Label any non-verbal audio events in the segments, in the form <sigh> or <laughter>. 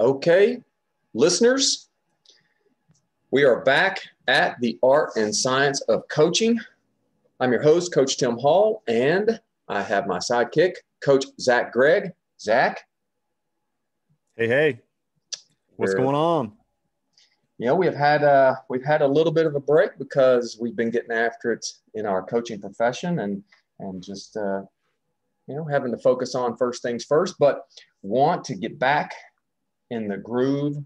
Okay, listeners, we are back at the art and science of coaching. I'm your host, Coach Tim Hall, and I have my sidekick, Coach Zach Gregg. Zach. Hey, hey. What's going on? You know, we've had uh, we've had a little bit of a break because we've been getting after it in our coaching profession and and just uh, you know having to focus on first things first. But want to get back in the groove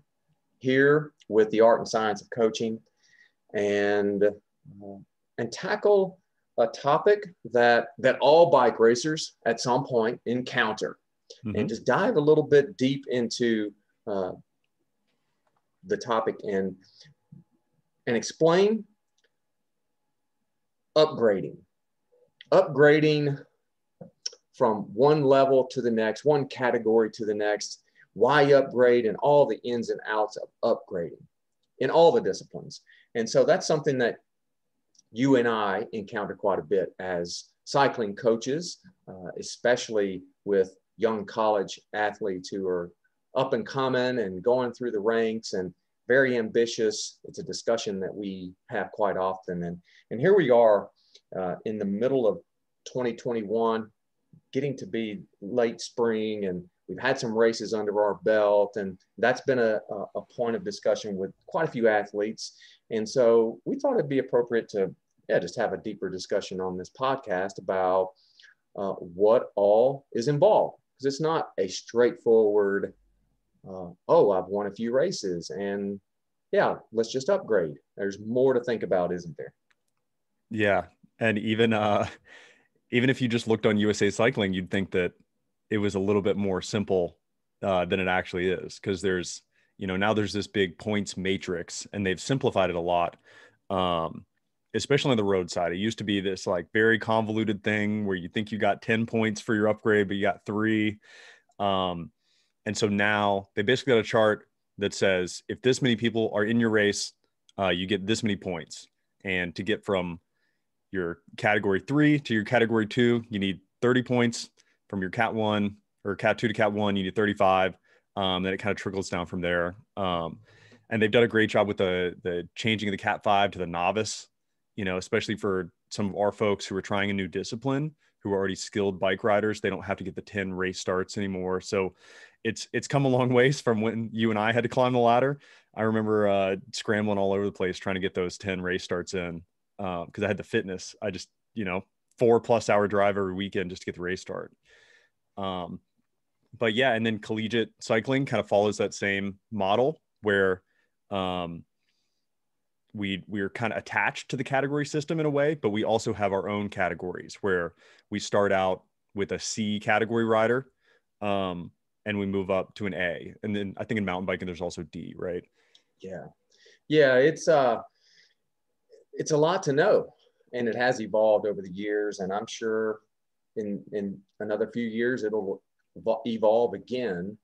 here with the art and science of coaching and uh, and tackle a topic that that all bike racers at some point encounter mm-hmm. and just dive a little bit deep into uh, the topic and and explain upgrading upgrading from one level to the next one category to the next why upgrade and all the ins and outs of upgrading in all the disciplines. And so that's something that you and I encounter quite a bit as cycling coaches, uh, especially with young college athletes who are up and coming and going through the ranks and very ambitious. It's a discussion that we have quite often. And, and here we are uh, in the middle of 2021, getting to be late spring and We've had some races under our belt, and that's been a, a point of discussion with quite a few athletes. And so we thought it'd be appropriate to, yeah, just have a deeper discussion on this podcast about uh, what all is involved. Because it's not a straightforward, uh, oh, I've won a few races, and yeah, let's just upgrade. There's more to think about, isn't there? Yeah, and even uh, <laughs> even if you just looked on USA Cycling, you'd think that it was a little bit more simple uh, than it actually is. Because there's you know now there's this big points matrix and they've simplified it a lot um, especially on the road side it used to be this like very convoluted thing where you think you got 10 points for your upgrade but you got three. Um, and so now they basically got a chart that says if this many people are in your race uh, you get this many points. And to get from your category three to your category two you need 30 points from your cat one or cat two to cat one, you need 35. Um, then it kind of trickles down from there. Um, and they've done a great job with the the changing of the cat five to the novice, you know, especially for some of our folks who are trying a new discipline, who are already skilled bike riders. They don't have to get the 10 race starts anymore. So it's it's come a long ways from when you and I had to climb the ladder. I remember uh, scrambling all over the place trying to get those 10 race starts in because uh, I had the fitness. I just, you know, four plus hour drive every weekend just to get the race start. Um, but yeah, and then collegiate cycling kind of follows that same model where um, we we're kind of attached to the category system in a way, but we also have our own categories where we start out with a C category rider, um, and we move up to an A, and then I think in mountain biking there's also D, right? Yeah, yeah, it's uh, it's a lot to know, and it has evolved over the years, and I'm sure in in another few years it'll evolve again.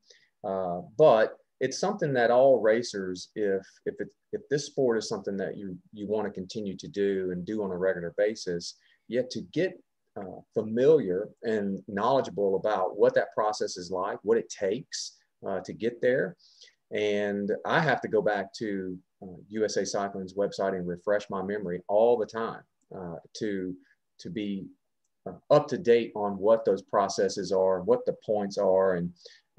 Uh, but it's something that all racers if if it, if this sport is something that you you want to continue to do and do on a regular basis yet to get uh, familiar and knowledgeable about what that process is like what it takes uh, to get there. And i have to go back to usa uh, cycling's website and refresh my memory all the time uh, to to be up to date on what those processes are, what the points are, and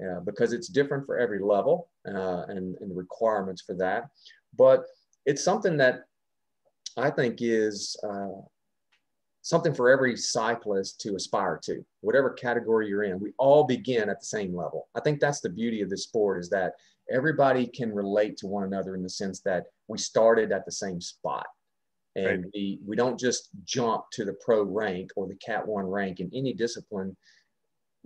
uh, because it's different for every level uh, and, and the requirements for that. But it's something that I think is uh, something for every cyclist to aspire to, whatever category you're in. We all begin at the same level. I think that's the beauty of this sport is that everybody can relate to one another in the sense that we started at the same spot and right. we we don't just jump to the pro rank or the cat one rank in any discipline.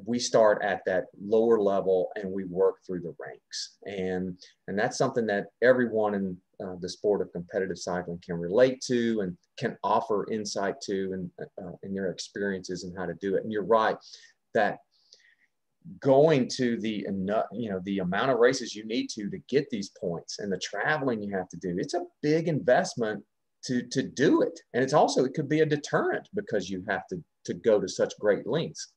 We start at that lower level and we work through the ranks. And and that's something that everyone in uh, the sport of competitive cycling can relate to and can offer insight to and uh, in their experiences and how to do it. And you're right that going to the you know the amount of races you need to to get these points and the traveling you have to do it's a big investment to to do it and it's also it could be a deterrent because you have to to go to such great lengths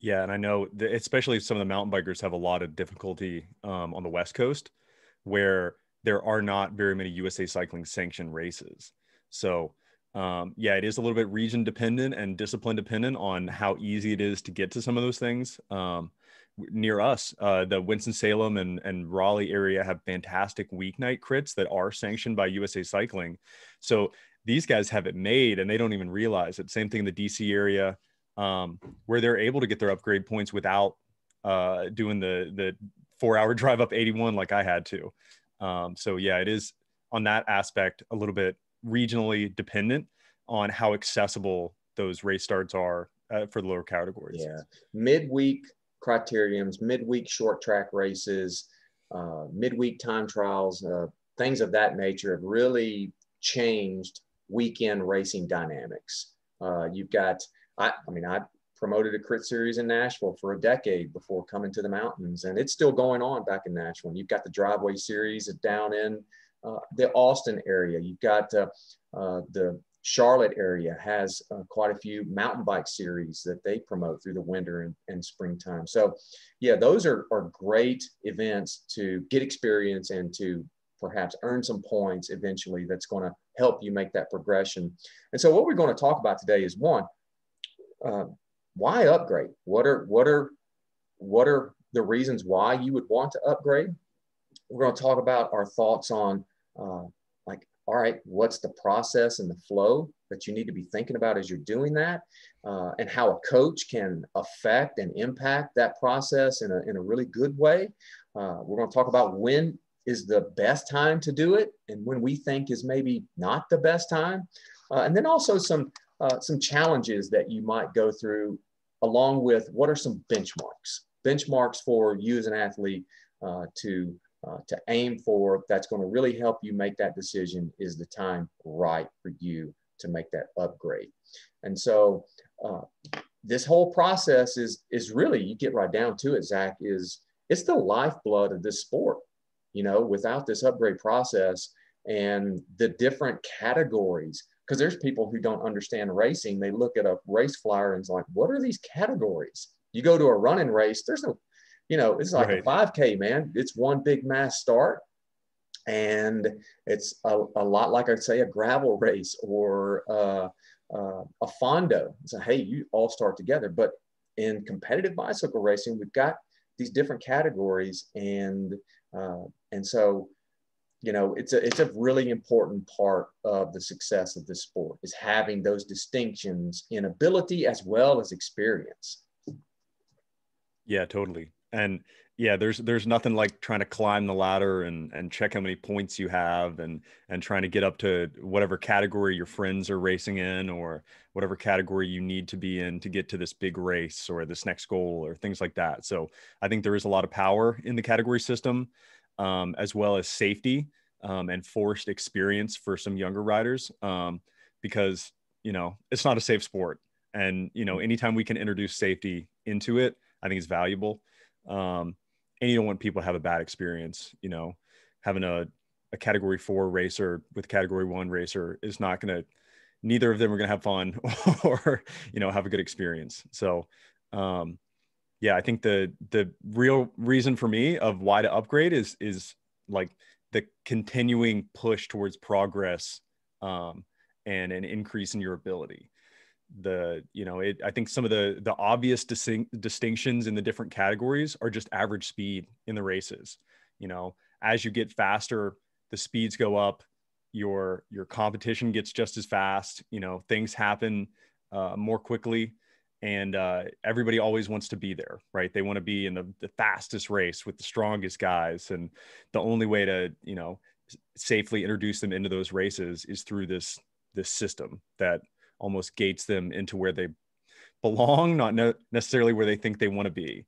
Yeah, and I know that especially some of the mountain bikers have a lot of difficulty um, on the West Coast, where there are not very many USA Cycling sanctioned races. So um, yeah, it is a little bit region dependent and discipline dependent on how easy it is to get to some of those things. Um, near us, uh, the Winston Salem and, and Raleigh area have fantastic weeknight crits that are sanctioned by USA Cycling. So these guys have it made and they don't even realize it. Same thing in the DC area, um, where they're able to get their upgrade points without uh, doing the the four hour <laughs> drive up 81 like I had to. Um, so yeah, it is on that aspect a little bit regionally dependent on how accessible those race starts are uh, for the lower categories. Yeah, midweek criteriums, midweek short track races, uh, midweek time trials, uh, things of that nature have really changed weekend racing dynamics. Uh, you've got, I, I mean, I promoted a crit series in Nashville for a decade before coming to the mountains, and it's still going on back in Nashville. And you've got the driveway series down in uh, the Austin area. You've got uh, uh, the Charlotte area has uh, quite a few mountain bike series that they promote through the winter and, and springtime. So, yeah, those are, are great events to get experience and to perhaps earn some points eventually that's going to help you make that progression. And so, what we're going to talk about today is one, uh, why upgrade? What are what are what are the reasons why you would want to upgrade? We're going to talk about our thoughts on uh, all right, what's the process and the flow that you need to be thinking about as you're doing that, uh, and how a coach can affect and impact that process in a, in a really good way. Uh, we're going to talk about when is the best time to do it and when we think is maybe not the best time. Uh, and then also some, uh, some challenges that you might go through along with what are some benchmarks, benchmarks for you as an athlete uh, to uh, to aim for that's going to really help you make that decision is the time right for you to make that upgrade. And so uh, this whole process is is really you get right down to it, Zach, is it's the lifeblood of this sport. You know, without this upgrade process and the different categories, because there's people who don't understand racing. They look at a race flyer and it's like, what are these categories? You go to a running race, there's no you know, it's like right. a 5K, man. It's one big mass start. And it's a, a lot like I'd say a gravel race or uh, uh, a fondo. So, hey, you all start together. But in competitive bicycle racing, we've got these different categories. And, uh, and so, you know, it's a, it's a really important part of the success of this sport is having those distinctions in ability as well as experience. Yeah, totally and yeah there's there's nothing like trying to climb the ladder and and check how many points you have and and trying to get up to whatever category your friends are racing in or whatever category you need to be in to get to this big race or this next goal or things like that. So i think there is a lot of power in the category system um, as well as safety um, and forced experience for some younger riders um, because you know it's not a safe sport. And you know anytime we can introduce safety into it i think it's valuable um, and you don't want people to have a bad experience. You know, having a, a category four racer with category one racer is not going to, neither of them are going to have fun <laughs> or, you know, have a good experience. So, um, yeah, I think the, the real reason for me of why to upgrade is, is like the continuing push towards progress, um, and an increase in your ability the you know it, i think some of the the obvious distinct, distinctions in the different categories are just average speed in the races. You know as you get faster the speeds go up your your competition gets just as fast you know things happen uh, more quickly and uh, everybody always wants to be there right? They want to be in the, the fastest race with the strongest guys and the only way to you know safely introduce them into those races is through this this system that almost gates them into where they belong, not ne- necessarily where they think they want to be.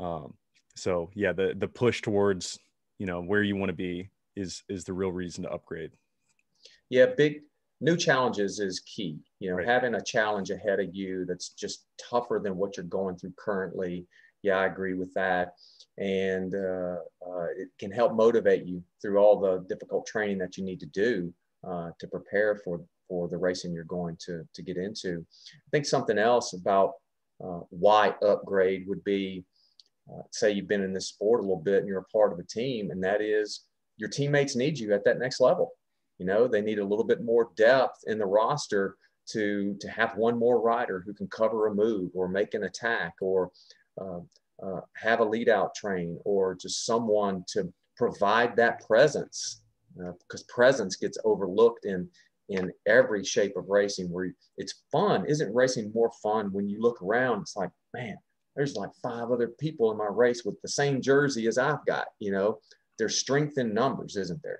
Um, so yeah, the the push towards you know where you want to be is is the real reason to upgrade. Yeah, big new challenges is key. You know, right. having a challenge ahead of you that's just tougher than what you're going through currently. Yeah, I agree with that. And uh, uh, it can help motivate you through all the difficult training that you need to do uh, to prepare for for the racing you're going to to get into. I think something else about uh, why upgrade would be uh, say you've been in this sport a little bit and you're a part of a team, and that is your teammates need you at that next level. You know, they need a little bit more depth in the roster to to have one more rider who can cover a move or make an attack or uh, uh, have a lead out train or just someone to provide that presence because uh, presence gets overlooked in in every shape of racing where it's fun. Isn't racing more fun when you look around? It's like man there's like five other people in my race with the same jersey as i've got you know? There's strength in numbers isn't there?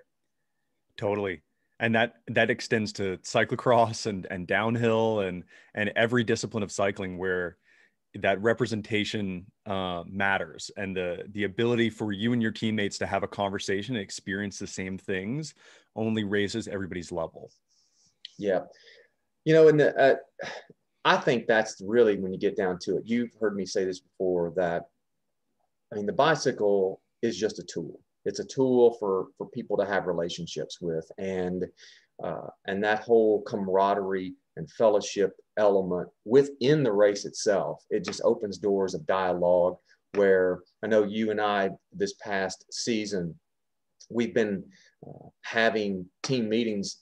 Totally. And that that extends to cyclocross and and downhill and and every discipline of cycling where that representation uh, matters. And the the ability for you and your teammates to have a conversation and experience the same things only raises everybody's level yeah. You know and uh, i think that's really when you get down to it you've heard me say this before that i mean the bicycle is just a tool. It's a tool for for people to have relationships with and uh, and that whole camaraderie and fellowship element within the race itself it just opens doors of dialogue where i know you and i this past season we've been uh, having team meetings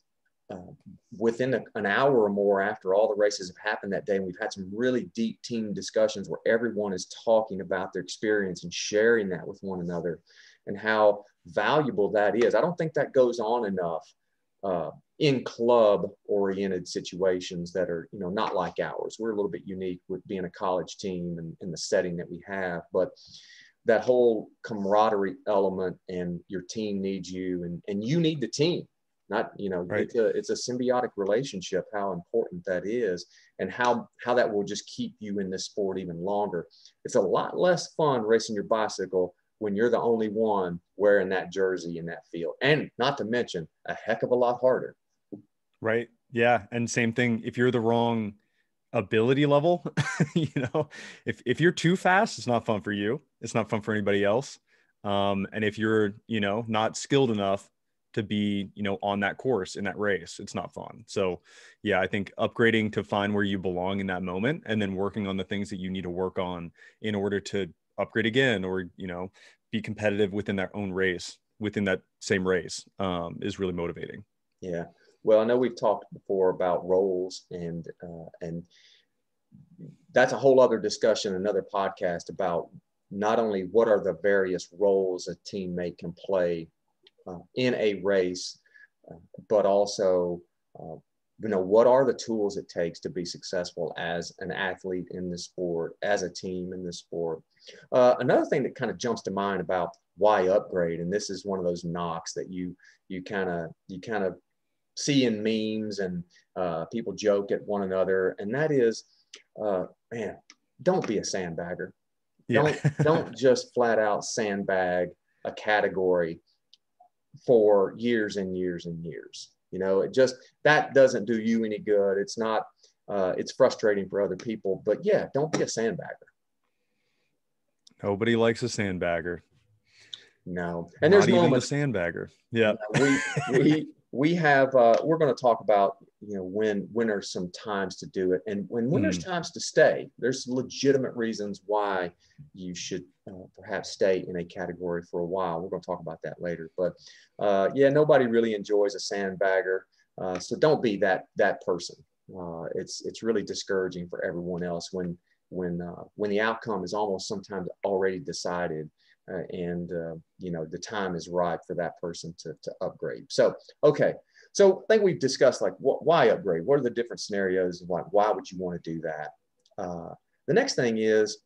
uh, within a, an hour or more after all the races have happened that day and we've had some really deep team discussions where everyone is talking about their experience and sharing that with one another and how valuable that is. I don't think that goes on enough uh, in club oriented situations that are, you know, not like ours. We're a little bit unique with being a college team and, in the setting that we have, but that whole camaraderie element and your team needs you and, and you need the team not you know right. it's, a, it's a symbiotic relationship how important that is and how how that will just keep you in this sport even longer it's a lot less fun racing your bicycle when you're the only one wearing that jersey in that field. And not to mention a heck of a lot harder. Right. Yeah. And same thing, if you're the wrong ability level, <laughs> you know, if, if you're too fast, it's not fun for you. It's not fun for anybody else. Um, and if you're, you know, not skilled enough to be, you know, on that course in that race, it's not fun. So yeah, I think upgrading to find where you belong in that moment and then working on the things that you need to work on in order to upgrade again or you know be competitive within their own race within that same race um, is really motivating. Yeah. Well i know we've talked before about roles and uh, and that's a whole other discussion another podcast about not only what are the various roles a teammate can play uh, in a race uh, but also uh, you know what are the tools it takes to be successful as an athlete in this sport as a team in this sport uh, another thing that kind of jumps to mind about why upgrade and this is one of those knocks that you you kind of you kind of see in memes and uh, people joke at one another and that is uh, man don't be a sandbagger yeah. don't don't just flat out sandbag a category for years and years and years you know, it just that doesn't do you any good. It's not. Uh, it's frustrating for other people. But yeah, don't be a sandbagger. Nobody likes a sandbagger. No, and Not there's even moments, the sandbagger. Yeah, <laughs> we we we have. Uh, we're going to talk about you know when when are some times to do it and when when mm. there's times to stay. There's legitimate reasons why you should uh, perhaps stay in a category for a while. We're going to talk about that later. But uh, yeah, nobody really enjoys a sandbagger, uh, so don't be that that person. Uh, it's it's really discouraging for everyone else when when uh, when the outcome is almost sometimes already decided. Uh, and you know the time is ripe for that person to, to upgrade. So okay, so I think we've discussed like what, why upgrade. What are the different scenarios? Like why would you want to do that? the next thing is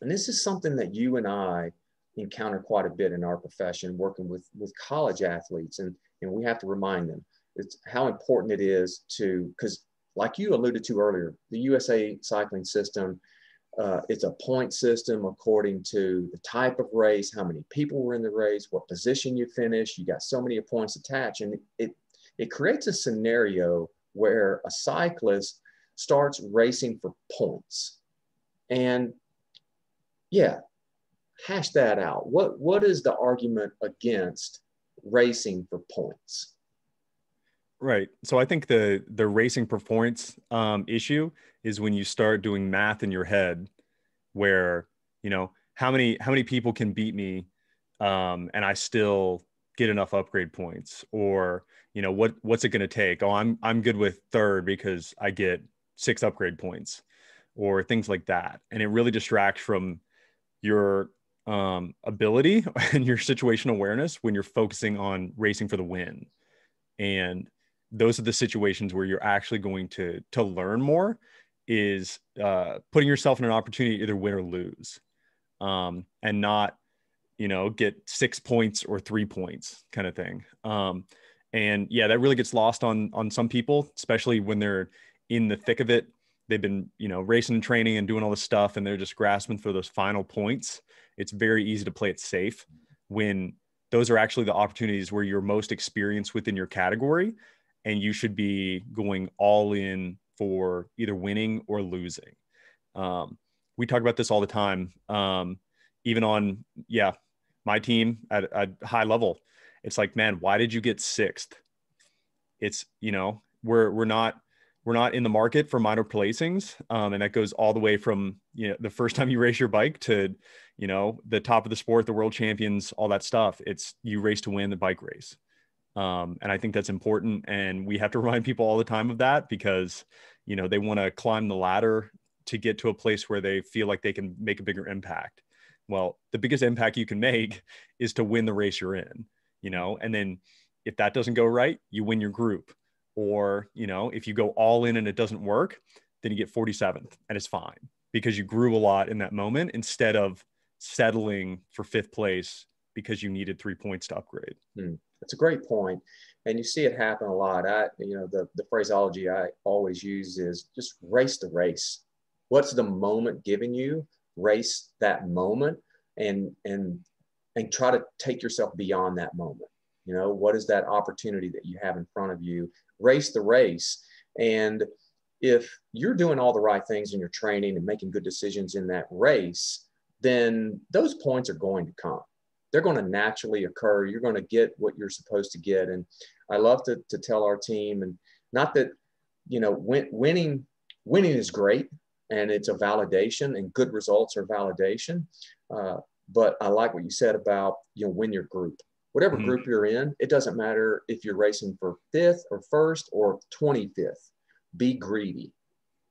and this is something that you and I encounter quite a bit in our profession, working with, with college athletes. And, and we have to remind them it's how important it is to, because like you alluded to earlier, the USA cycling system, uh, it's a point system according to the type of race, how many people were in the race, what position you finish. You got so many points attached, and it it creates a scenario where a cyclist starts racing for points, and yeah, hash that out. What what is the argument against racing for points? Right. So I think the the racing performance um, issue is when you start doing math in your head, where you know how many how many people can beat me, um, and I still get enough upgrade points, or you know what what's it going to take? Oh, I'm I'm good with third because I get six upgrade points, or things like that, and it really distracts from your um, ability <laughs> and your situation awareness when you're focusing on racing for the win, and those are the situations where you're actually going to to learn more is uh, putting yourself in an opportunity to either win or lose um, and not you know get six points or three points kind of thing. Um, and yeah that really gets lost on on some people especially when they're in the thick of it. They've been you know racing and training and doing all this stuff and they're just grasping for those final points. It's very easy to play it safe when those are actually the opportunities where you're most experienced within your category and you should be going all in for either winning or losing. Um, we talk about this all the time, um, even on yeah my team at a high level. It's like, man, why did you get sixth? It's you know we're we're not we're not in the market for minor placings, um, and that goes all the way from you know the first <laughs> time you race your bike to you know the top of the sport, the world champions, all that stuff. It's you race to win the bike race. Um, and I think that's important. And we have to <laughs> remind people all the time of that because, you know, they want to climb the ladder to get to a place where they feel like they can make a bigger impact. Well, the biggest impact you can make <laughs> is to win the race you're in, you know, and then if that doesn't go right, you win your group. Or, you know, if you go all in and it doesn't work, then you get 47th and it's fine because you grew a lot in that moment instead of settling for fifth place because you needed three points to upgrade. Hmm. That's a great point, and you see it happen a lot. I, you know, the the phraseology I always use is just race the race. What's the moment giving you? Race that moment, and and and try to take yourself beyond that moment. You know, what is that opportunity that you have in front of you? Race the race, and if you're doing all the right things in your training and making good decisions in that race, then those points are going to come they're going to naturally occur. You're going to get what you're supposed to get. And I love to, to tell our team, and not that, you know, win, winning, winning is great and it's a validation and good results are validation. Uh, but I like what you said about, you know, win your group. Whatever mm-hmm. group you're in, it doesn't matter if you're racing for fifth or first or 25th. Be greedy.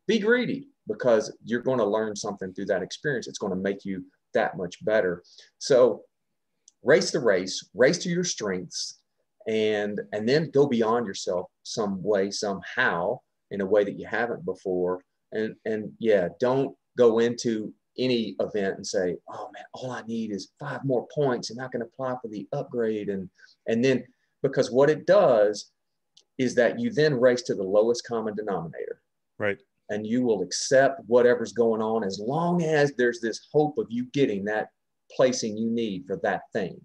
Be greedy because you're going to learn something through that experience. It's going to make you that much better. So race the race, race to your strengths, and and then go beyond yourself some way, somehow, in a way that you haven't before. And and yeah, don't go into any event and say, oh man, all I need is five more points and I can apply for the upgrade. And and then because what it does is that you then race to the lowest common denominator. Right. And you will accept whatever's going on as long as there's this hope of you getting that placing you need for that thing,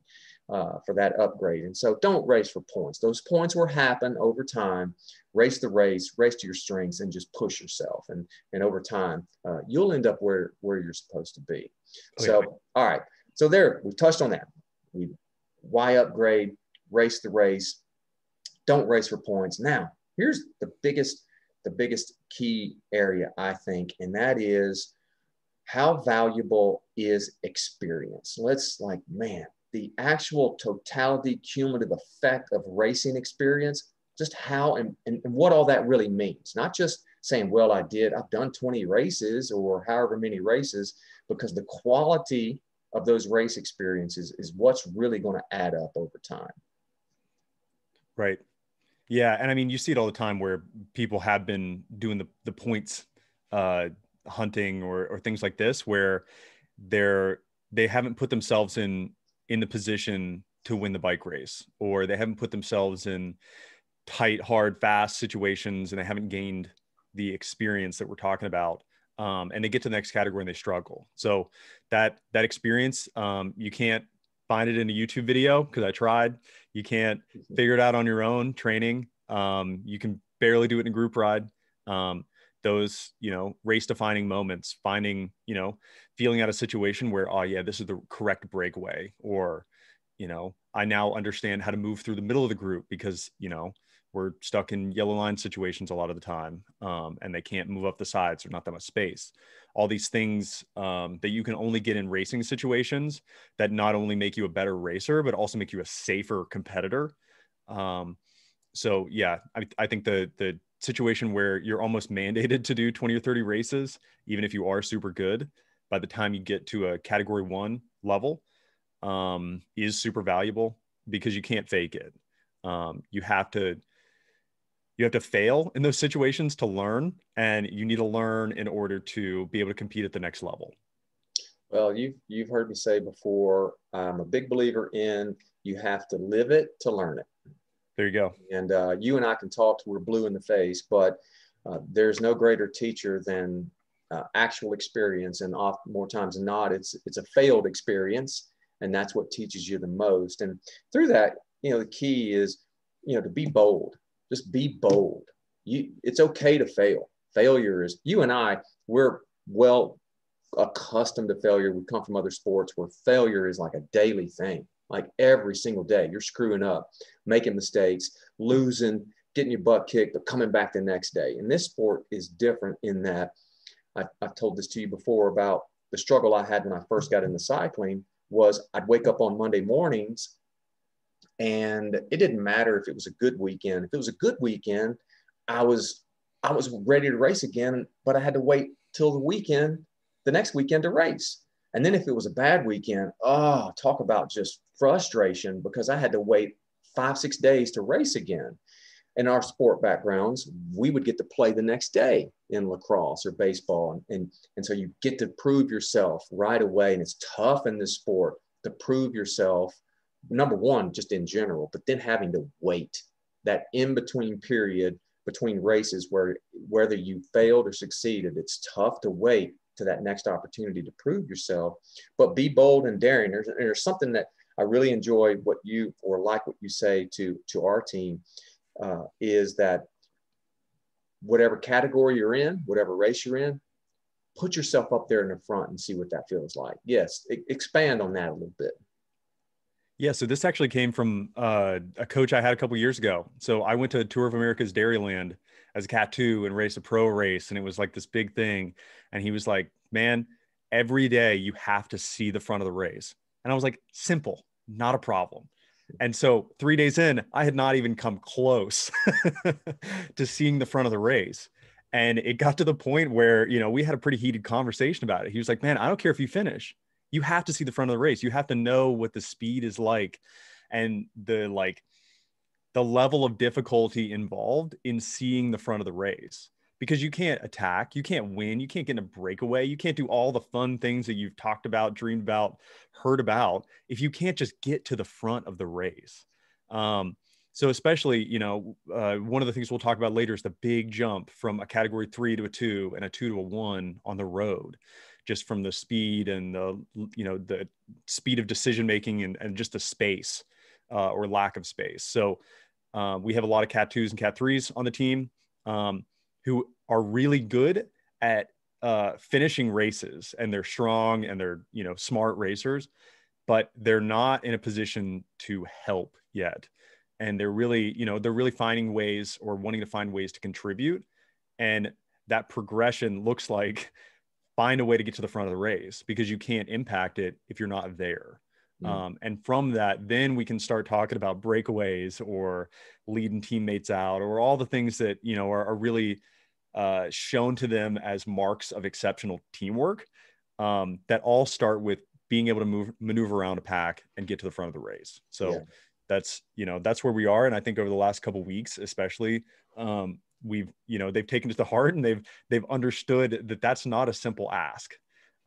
uh, for that upgrade. And so don't race for points. Those points will happen over time. Race the race, race to your strengths, and just push yourself. And, and over time, uh, you'll end up where, where you're supposed to be. Oh, so, yeah. all right. So there, we've touched on that. We why upgrade, race the race, don't race for points. Now, here's the biggest the biggest key area I think, and that is how valuable is experience? Let's like, man, the actual totality, cumulative effect of racing experience, just how and, and, and what all that really means. Not just saying, well, I did, I've done 20 races or however many races, because the quality of those race experiences is what's really going to add up over time. Right. Yeah. And I mean, you see it all the time where people have been doing the, the points uh, hunting or, or things like this where they're they haven't put themselves in in the position to win the bike race or they haven't put themselves in tight hard fast situations and they haven't gained the experience that we're talking about um, and they get to the next category and they struggle. So that that experience um, you can't find it in a youtube video because i tried. You can't mm-hmm. figure it out on your own training. Um, you can barely do it in a group ride. Um, those you know race defining moments finding you know feeling out a situation where oh yeah this is the correct breakaway or you know i now understand how to move through the middle of the group because you know we're stuck in yellow line situations a lot of the time um, and they can't move up the sides or not that much space. All these things um, that you can only get in racing situations that not only make you a better racer but also make you a safer competitor. Um, so yeah I, I think the the situation where you're almost mandated to do 20 or 30 races even if you are super good by the time you get to a category one level um, is super valuable because you can't fake it. Um, you have to you have to fail in those situations to learn and you need to learn in order to be able to compete at the next level. Well you've you've heard me say before i'm a big believer in you have to live it to learn it there you go and uh, you and i can talk till we're blue in the face but uh, there's no greater teacher than uh, actual experience and oft more times than not it's it's a failed experience and that's what teaches you the most and through that you know the key is you know to be bold just be bold. You, it's okay to fail. Failure is you and I. We're well accustomed to failure. We come from other sports where failure is like a daily thing. Like every single day, you're screwing up, making mistakes, losing, getting your butt kicked, but coming back the next day. And this sport is different in that I, I've told this to you before about the struggle I had when I first got into cycling was I'd wake up on Monday mornings and it didn't matter if it was a good weekend. If it was a good weekend, I was I was ready to race again, but I had to wait till the weekend, the next weekend to race. And then if it was a bad weekend, oh, talk about just frustration because I had to wait five, six days to race again. In our sport backgrounds, we would get to play the next day in lacrosse or baseball. And, and, and so you get to prove yourself right away. And it's tough in this sport to prove yourself number one, just in general, but then having to wait that in between period between races where whether you failed or succeeded, it's tough to wait to that next opportunity to prove yourself. But be bold and daring. There's, there's something that I really enjoy what you or like what you say to to our team uh, is that whatever category you're in, whatever race you're in, put yourself up there in the front and see what that feels like. Yes, expand on that a little bit. Yeah, so this actually came from uh, a coach I had a couple years ago. So I went to a Tour of America's Dairyland as a cat two and raced a pro race, and it was like this big thing. And he was like, "Man, every day you have to see the front of the race." And I was like, "Simple, not a problem." And so three days in, I had not even come close <laughs> to seeing the front of the race. And it got to the point where, you know, we had a pretty heated conversation about it. He was like, Man, I don't care if you finish you have to see the front of the race. You have to know what the speed is like and the like the level of difficulty involved in seeing the front of the race because you can't attack, you can't win, you can't get in a breakaway, you can't do all the fun things that you've talked about, dreamed about, heard about if you can't just get to the front of the race. Um, so especially, you know, uh, one of the things we'll talk about later is the big jump from a category three to a two and a two to a one on the road just from the speed and the you know the speed of decision making and, and just the space uh, or lack of space so uh, we have a lot of cat twos and cat threes on the team um, who are really good at uh, finishing races and they're strong and they're you know smart racers but they're not in a position to help yet and they're really you know they're really finding ways or wanting to find ways to contribute and that progression looks like find a way to get to the front of the race because you can't impact it if you're not there. Mm. Um, and from that, then we can start talking about breakaways or leading teammates out or all the things that, you know, are, are really uh, shown to them as marks of exceptional teamwork um, that all start with being able to move, maneuver around a pack and get to the front of the race. So yeah. that's, you know, that's where we are. And I think over the last couple weeks, especially, um, we've you know they've taken it to heart and they've they've understood that that's not a simple ask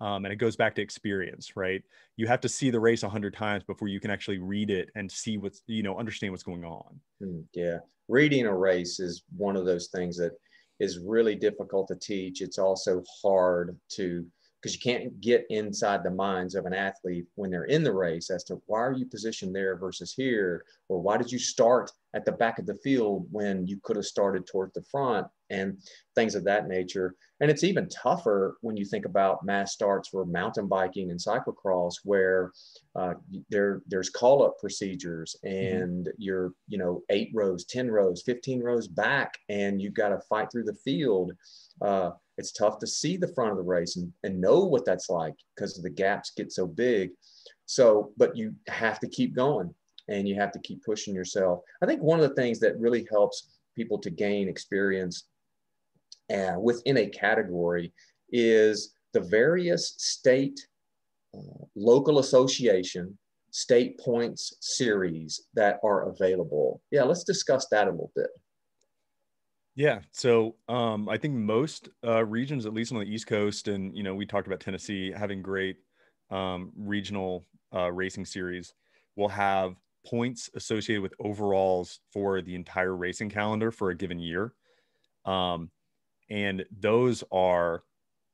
um, and it goes back to experience right? You have to see the race a hundred times before you can actually read it and see what's you know understand what's going on. Hmm, yeah. Reading a race is one of those things that is really difficult to teach. It's also hard to because you can't get inside the minds of an athlete when they're in the race as to why are you positioned there versus here or why did you start at the back of the field when you could have started toward the front and things of that nature and it's even tougher when you think about mass starts for mountain biking and cyclocross where uh, there there's call up procedures mm-hmm. and mm-hmm. you're you know eight rows 10 rows 15 rows back and you've got to fight through the field uh, it's tough to see the front of the race and, and know what that's like because the gaps get so big. So, but you have to keep going and you have to keep pushing yourself. I think one of the things that really helps people to gain experience uh, within a category is the various state, uh, local association, state points series that are available. Yeah, let's discuss that a little bit. Yeah. So um, I think most uh, regions, at least on the East Coast, and you know, we talked about Tennessee having great um, regional uh, racing series, will have points associated with overalls for the entire racing calendar for a given year. Um, and those are,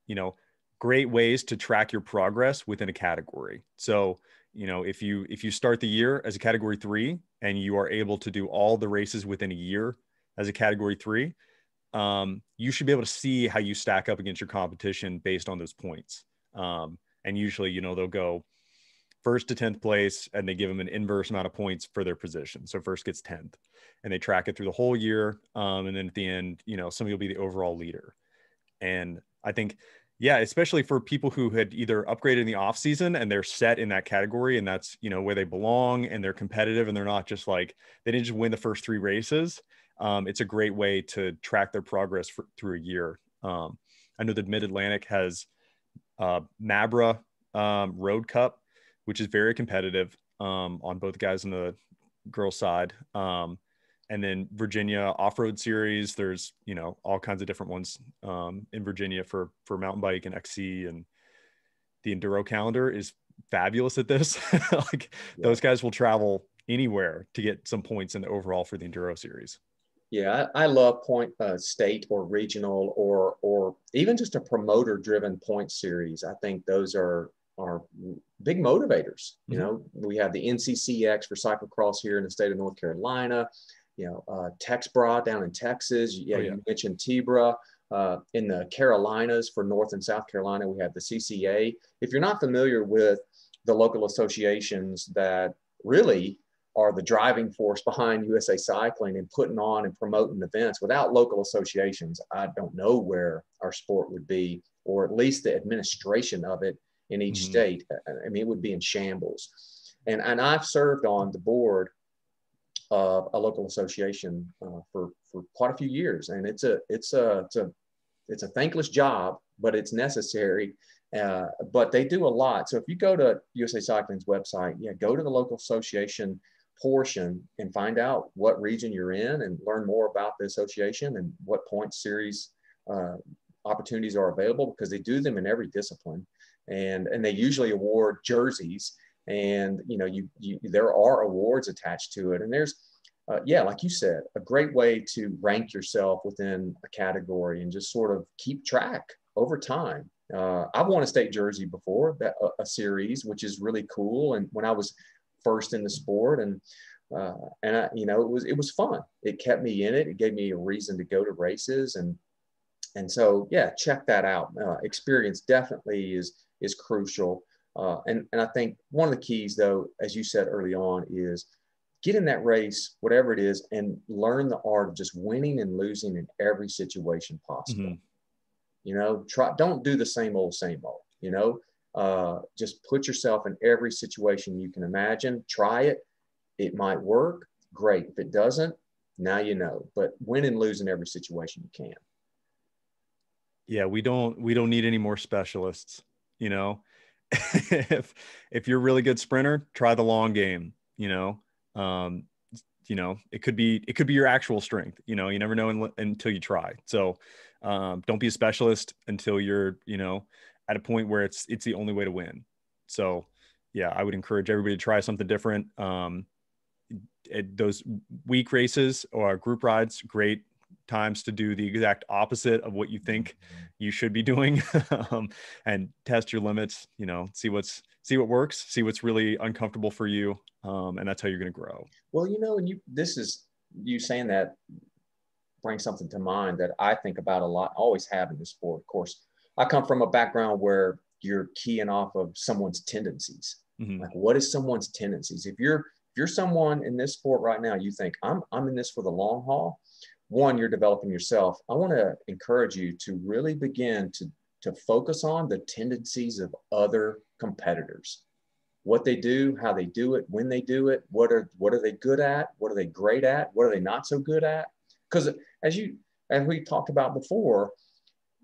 you know, great ways to track your progress within a category. So, you know, if you if you start the year as a category three and you are able to do all the races within a year as a category three, um, you should be able to see how you stack up against your competition based on those points. Um, and usually, you know, they'll go first to 10th place and they give them an inverse amount of points for their position. So first gets 10th and they track it through the whole year. Um, and then at the end, you know, somebody will be the overall leader. And I think, yeah, especially for people who had either upgraded in the off season and they're set in that category and that's, you know, where they belong and they're competitive and they're not just like, they didn't just win the first three races um, it's a great way to track their progress for, through a year. Um, I know the Mid Atlantic has uh, Mabra um, Road Cup, which is very competitive um, on both guys and the girls side. Um, and then Virginia Off Road Series. There's you know all kinds of different ones um, in Virginia for for mountain bike and XC and the enduro calendar is fabulous at this. <laughs> like yeah. those guys will travel anywhere to get some points in the overall for the enduro series. Yeah, I, I love point uh, state or regional or or even just a promoter driven point series. I think those are are big motivators. You mm-hmm. know, we have the NCCX for cyclocross here in the state of North Carolina. You know, uh, TexBra down in Texas. Yeah, oh, yeah. you mentioned TBRA. Uh, in the Carolinas for North and South Carolina, we have the CCA. If you're not familiar with the local associations that really are the driving force behind USA Cycling and putting on and promoting events. Without local associations, I don't know where our sport would be, or at least the administration of it in each mm-hmm. state. I mean, it would be in shambles. And, and I've served on the board of a local association uh, for, for quite a few years. And it's a, it's a, it's a, it's a thankless job, but it's necessary. Uh, but they do a lot. So if you go to USA Cycling's website, yeah, go to the local association portion and find out what region you're in and learn more about the association and what point series uh, opportunities are available because they do them in every discipline. And and they usually award jerseys and you know you, you there are awards attached to it. And there's uh, yeah like you said a great way to rank yourself within a category and just sort of keep track over time. Uh, I've won a state jersey before that a, a, series, which is really cool. And when I was first in the sport. And uh, and I, you know it was it was fun. It kept me in it. It gave me a reason to go to races. And and so yeah check that out. Uh, experience definitely is is crucial. Uh, and and I think one of the keys though as you said early on is get in that race whatever it is and learn the art of just winning and losing in every situation possible. Mm-hmm. you know try don't do the same old same old you know uh, just put yourself in every situation you can imagine. Try it. It might work. Great. If it doesn't, now you know. But win and lose in every situation you can. Yeah, we don't we don't need any more specialists. You know, <laughs> if if you're a really good sprinter, try the long game. You know, um, you know it could be it could be your actual strength. You know, you never know until you try. So um, don't be a specialist until you're you know at a point where it's it's the only way to win. So yeah, I would encourage everybody to try something different. Um, it, those week races or group rides, great times to do the exact opposite of what you think you should be doing <laughs> um, and test your limits you know see what's see what works see what's really uncomfortable for you um, and that's how you're going to grow well you know and you this is you saying that brings something to mind that i think about a lot always have in the sport of course i come from a background where you're keying off of someone's tendencies mm-hmm. like what is someone's tendencies if you're if you're someone in this sport right now you think i'm i'm in this for the long haul one, you're developing yourself. I want to encourage you to really begin to, to focus on the tendencies of other competitors. What they do, how they do it, when they do it, what are what are they good at, what are they great at, what are they not so good at? Because as you as we talked about before,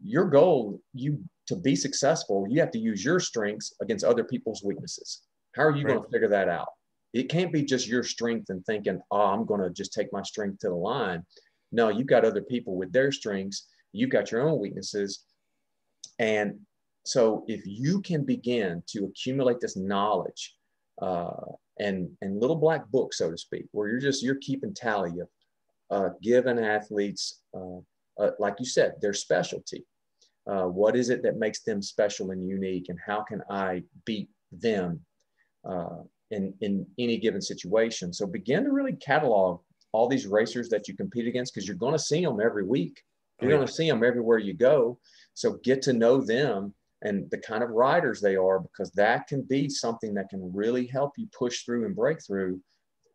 your goal you to be successful, you have to use your strengths against other people's weaknesses. How are you right. going to figure that out? It can't be just your strength and thinking, oh, I'm going to just take my strength to the line. No, you've got other people with their strengths, you've got your own weaknesses. And so if you can begin to accumulate this knowledge uh, and, and little black book, so to speak, where you're just, you're keeping tally of uh, given athletes, uh, uh like you said, their specialty. Uh, what is it that makes them special and unique and how can I beat them uh, in, in any given situation? So begin to really catalog all these racers that you compete against because you're going to see them every week. You're oh, going to see them everywhere you go. So get to know them and the kind of riders they are because that can be something that can really help you push through and break through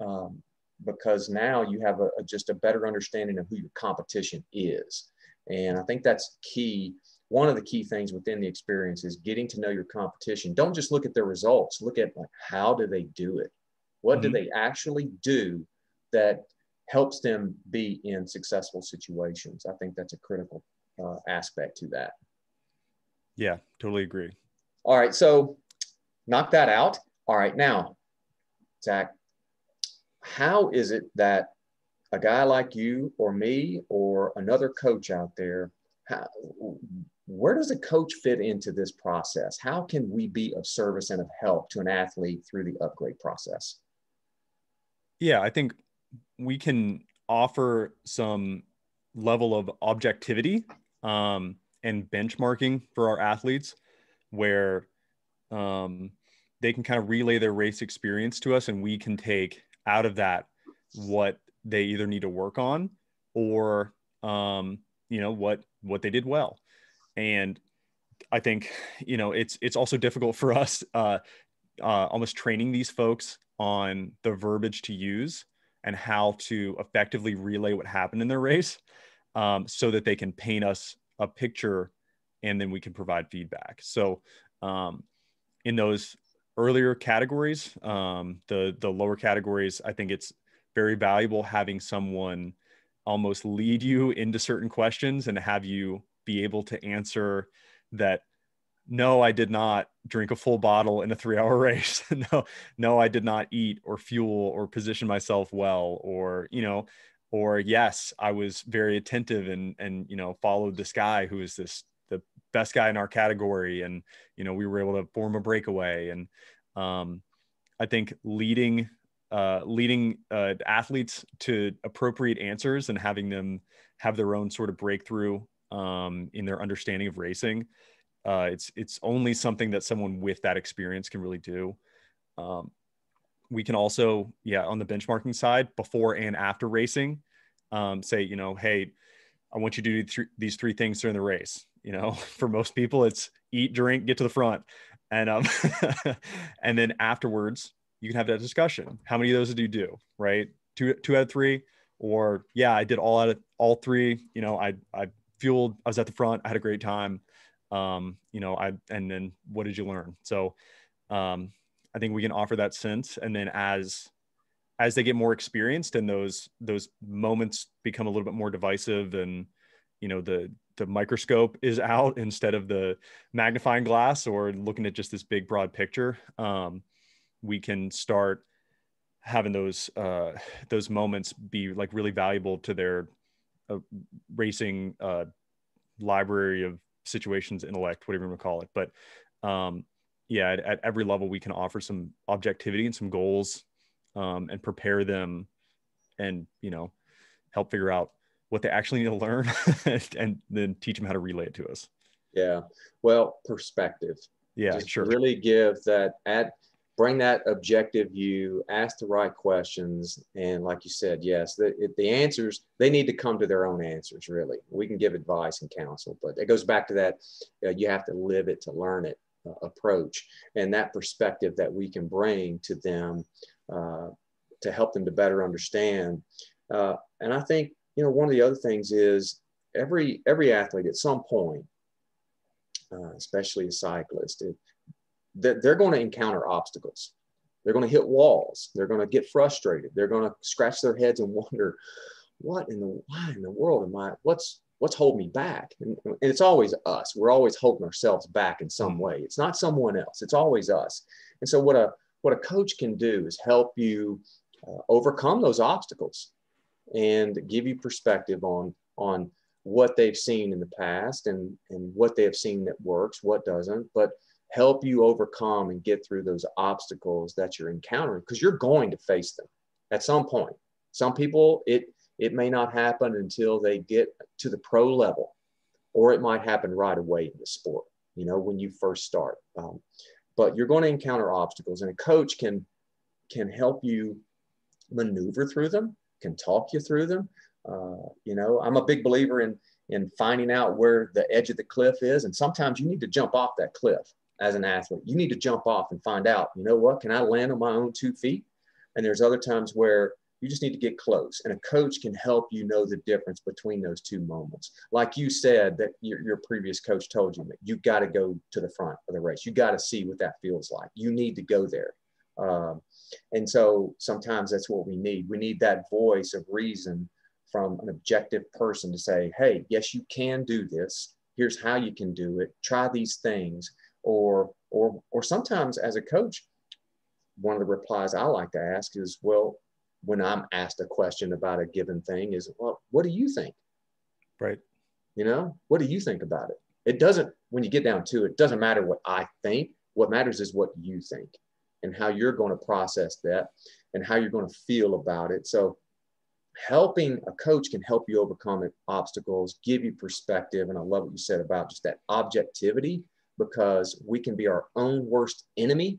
um, because now you have a, a, just a better understanding of who your competition is. And I think that's key. One of the key things within the experience is getting to know your competition. Don't just look at their results. Look at like how do they do it? What mm-hmm. do they actually do that helps them be in successful situations. I think that's a critical uh, aspect to that. Yeah, totally agree. All right, so knock that out. All right, now, Zach, how is it that a guy like you or me or another coach out there, how, where does a coach fit into this process? How can we be of service and of help to an athlete through the upgrade process? Yeah, I think we can offer some level of objectivity um, and benchmarking for our athletes where um, they can kind of relay their race experience to us and we can take out of that what they either need to work on or um, you know what what they did well and i think you know it's it's also difficult for us uh, uh, almost training these folks on the verbiage to use and how to effectively relay what happened in their race um, so that they can paint us a picture and then we can provide feedback. So, um, in those earlier categories, um, the the lower categories, I think it's very valuable having someone almost lead you into certain questions and have you be able to answer that no, I did not drink a full bottle in a three hour <laughs> race. no, no, I did not eat or fuel or position myself well, or, you know, or yes, I was very attentive and, and, you know, followed this guy who is this, the best guy in our category. And, you know, we were able to form a breakaway. And, um, I think leading, uh, leading, uh, athletes to appropriate answers and having them have their own sort of breakthrough, um, in their understanding of racing, uh, it's it's only something that someone with that experience can really do. Um, we can also, yeah, on the benchmarking side, before and after racing, um, say, you know, hey, I want you to do th- these three things during the race. You know, <laughs> for most people, it's eat, drink, get to the front, and um, <laughs> and then afterwards, you can have that discussion. How many of those did you do? Right, two two out of three, or yeah, I did all out of all three. You know, I I fueled, I was at the front, I had a great time um, you know, I, and then what did you learn? So, um, I think we can offer that sense. And then as, as they get more experienced and those, those moments become a little bit more divisive and, you know, the, the microscope is <laughs> out instead of the magnifying glass or looking at just this big broad picture. Um, we can start having those, uh, those moments be like really valuable to their uh, racing, uh, library of situations intellect whatever you want to call it but um, yeah at, at, every level we can offer some objectivity and some goals um, and prepare them and you know help figure out what they actually need to learn <laughs> and then teach them how to relay it to us. Yeah. Well, perspective. Yeah, Just sure. Really give that at bring that objective view, ask the right questions, and like you said, yes, the the answers they need to come to their own answers. Really, we can give advice and counsel, but it goes back to that uh, you have to live it to learn it uh, approach, and that perspective that we can bring to them uh, to help them to better understand. Uh, and I think you know one of the other things is every every athlete at some point uh, especially a cyclist, it, that they're going to encounter obstacles. They're going to hit walls. They're going to get frustrated. They're going to scratch their heads and <laughs> wonder, what in the why in the world am I? What's what's holding me back? And, and it's always us. We're always holding ourselves back in some way. It's not someone else. It's always us. And so what a what a coach can do is help you uh, overcome those obstacles and give you perspective on on what they've seen in the past and and what they have seen that works, what doesn't, but help you overcome and get through those obstacles that you're encountering because you're going to face them at some point. Some people it it may not happen until they get to the pro level, or it might happen right away in the sport. You know, when you first start. Um, but you're going to encounter obstacles, and a coach can can help you maneuver through them, can talk you through them. Uh, you know, I'm a big believer in in finding out where the edge of the cliff is, and sometimes you need to jump off that cliff as an athlete. You need to jump off and find out, you know what, can I land on my own two feet? And there's other times where you just need to get close, and a coach can help you know the difference between those two moments. Like you said, that your, your previous coach told you that you got to go to the front of the race. You got to see what that feels like. You need to go there. Um, and so sometimes that's what we need. We need that voice of reason from an objective person to say, hey, yes, you can do this. Here's how you can do it. Try these things or or or sometimes as a coach one of the replies i like to ask is well when i'm asked a question about a given thing is well what do you think? Right. You know what do you think about it? It doesn't when you get down to it, it doesn't matter what i think. What matters is what you think and how you're going to process that and how you're going to feel about it. So helping a coach can help you overcome obstacles give you perspective. And i love what you said about just that objectivity because we can be our own worst enemy.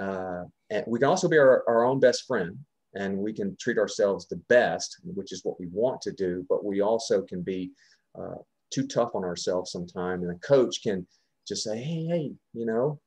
Uh, and we can also be our, our own best friend and we can treat ourselves the best, which is what we want to do, but we also can be uh, too tough on ourselves sometimes. And a coach can just say, hey, hey, you know,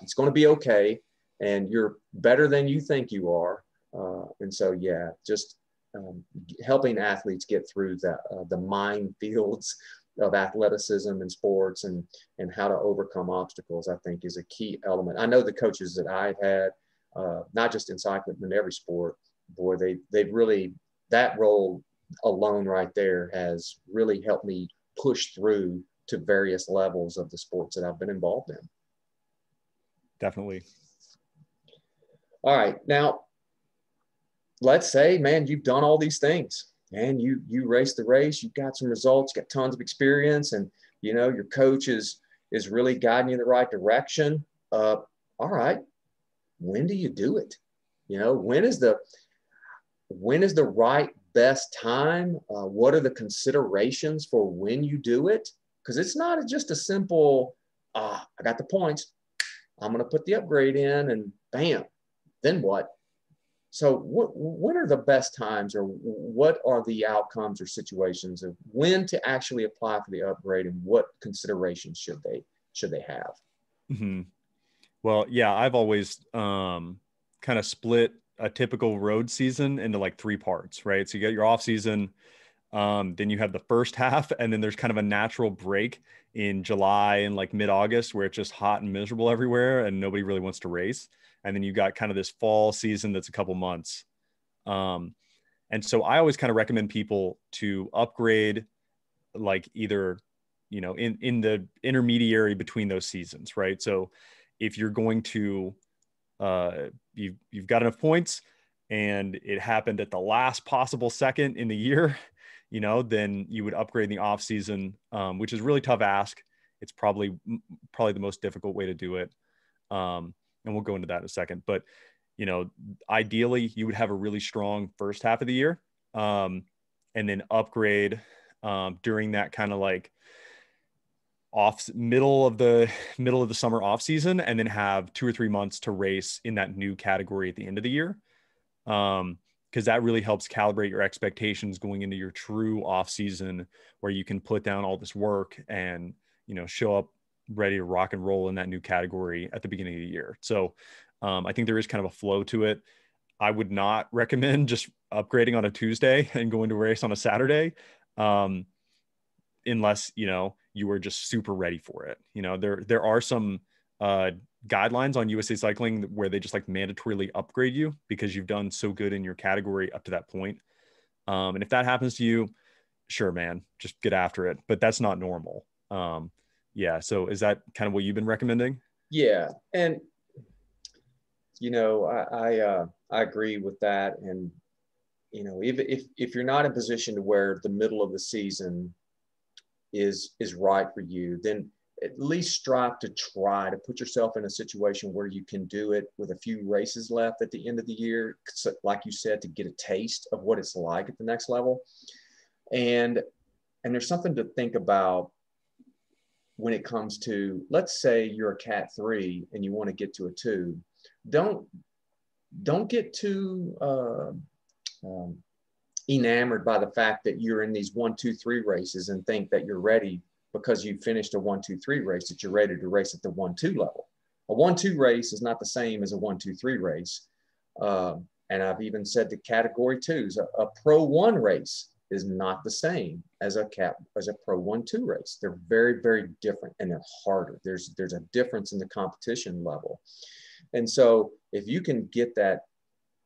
it's going to be okay. And you're better than you think you are. Uh, and so, yeah, just um, helping athletes get through the, uh, the minefields of athleticism and sports and and how to overcome obstacles i think is a key element. I know the coaches that i've had uh, not just in cycling but in every sport boy they they've really that role alone right there has really helped me push through to various levels of the sports that i've been involved in. Definitely. All right. Now let's say man you've done all these things and you you race the race, you've got some results, got tons of experience, and you know your coach is is really guiding you in the right direction. Uh, all right, when do you do it? You know, when is the when is the right best time? Uh, what are the considerations for when you do it? Because it's not just a simple, ah, I got the points. I'm going to put the upgrade in and bam, then what? So, what, what are the best times, or what are the outcomes or situations of when to actually apply for the upgrade, and what considerations should they should they have? Mm-hmm. Well, yeah, I've always um, kind of split a typical road season into like three parts, right? So you get your off season, um, then you have the first half, and then there's kind of a natural break in July and like mid August where it's just hot and miserable everywhere, and nobody really wants to race and then you got kind of this fall season that's a couple months. Um, and so i always kind of recommend people to upgrade like either you know in in the intermediary between those seasons right? So if you're going to uh, you've you've got enough points and it happened at the last possible second in the year <laughs> you know then you would upgrade in the off season um, which is really tough ask. It's probably probably the most difficult way to do it. Um, and we'll go into that in a second. But you know, ideally, you would have a really strong first half of the year, um, and then upgrade um, during that kind of like off middle of the middle of the summer off season and then have two or three months to race in that new category at the end of the year um because that really helps calibrate your expectations going into your true off season where you can put down all this work and you know show up ready to rock and roll in that new category at the beginning of the year so um, i think there is kind of a flow to it i would not <laughs> recommend just upgrading on a tuesday and going to race on a saturday um, unless you know you were just super ready for it. You know, there there are some uh, guidelines on USA Cycling where they just like mandatorily upgrade you because you've done so good in your category up to that point. Um, and if that happens to you, sure, man, just get after it. But that's not normal. Um, yeah. So is that kind of what you've been recommending? Yeah, and you know, I I, uh, I agree with that, and you know, if, if if you're not in position to where the middle of the season is is right for you, then at least strive to try to put yourself in a situation where you can do it with a few races left at the end of the year, like you said, to get a taste of what it's like at the next level. And and there's something to think about when it comes to let's say you're a cat three and you want to get to a two don't don't get too uh, um, enamored by the fact that you're in these one, two, three races and think that you're ready because you finished a one, two, three race, that you're ready to race at the one, two level. A one, two race is not the same as a one, two, three race. Uh, and I've even said the category twos, a, a pro one race is not the same as a cap as a pro one two race. They're very, very different and they're harder. There's there's a difference in the competition level. And so if you can get that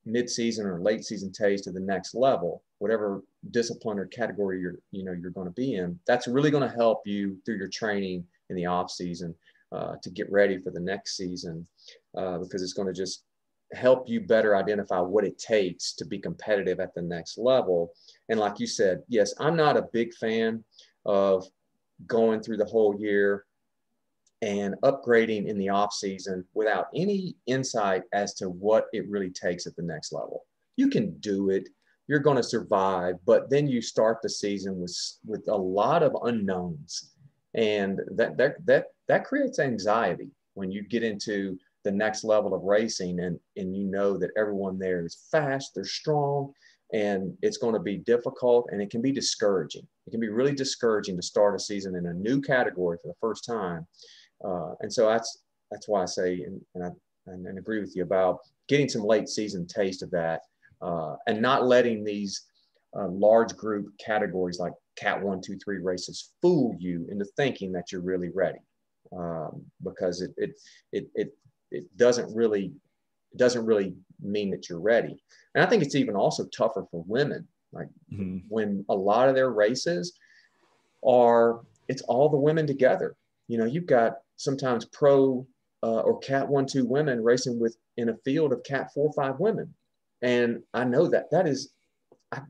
mid-season or late season taste to the next level, whatever discipline or category you're you know you're going to be in, that's really going to help you through your training in the off season uh, to get ready for the next season uh, because it's going to just help you better identify what it takes to be competitive at the next level. And like you said, yes, I'm not a big fan of going through the whole year and upgrading in the off season without any insight as to what it really takes at the next level. You can do it. You're going to survive, but then you start the season with with a lot of unknowns, and that that that that creates anxiety when you get into the next level of racing, and and you know that everyone there is fast, they're strong, and it's going to be difficult, and it can be discouraging. It can be really discouraging to start a season in a new category for the first time, uh, and so that's that's why I say and, and I and, and, agree with you about getting some late season taste of that uh, and not letting these uh, large group categories like cat one two three races fool you into thinking that you're really ready um, because it, it it it it doesn't really it doesn't really mean that you're ready. And I think it's even also tougher for women. Like mm-hmm. when a lot of their races are it's all the women together. You know you've got sometimes pro uh, or cat one two women racing with in a field of cat four five women. And i know that that is I,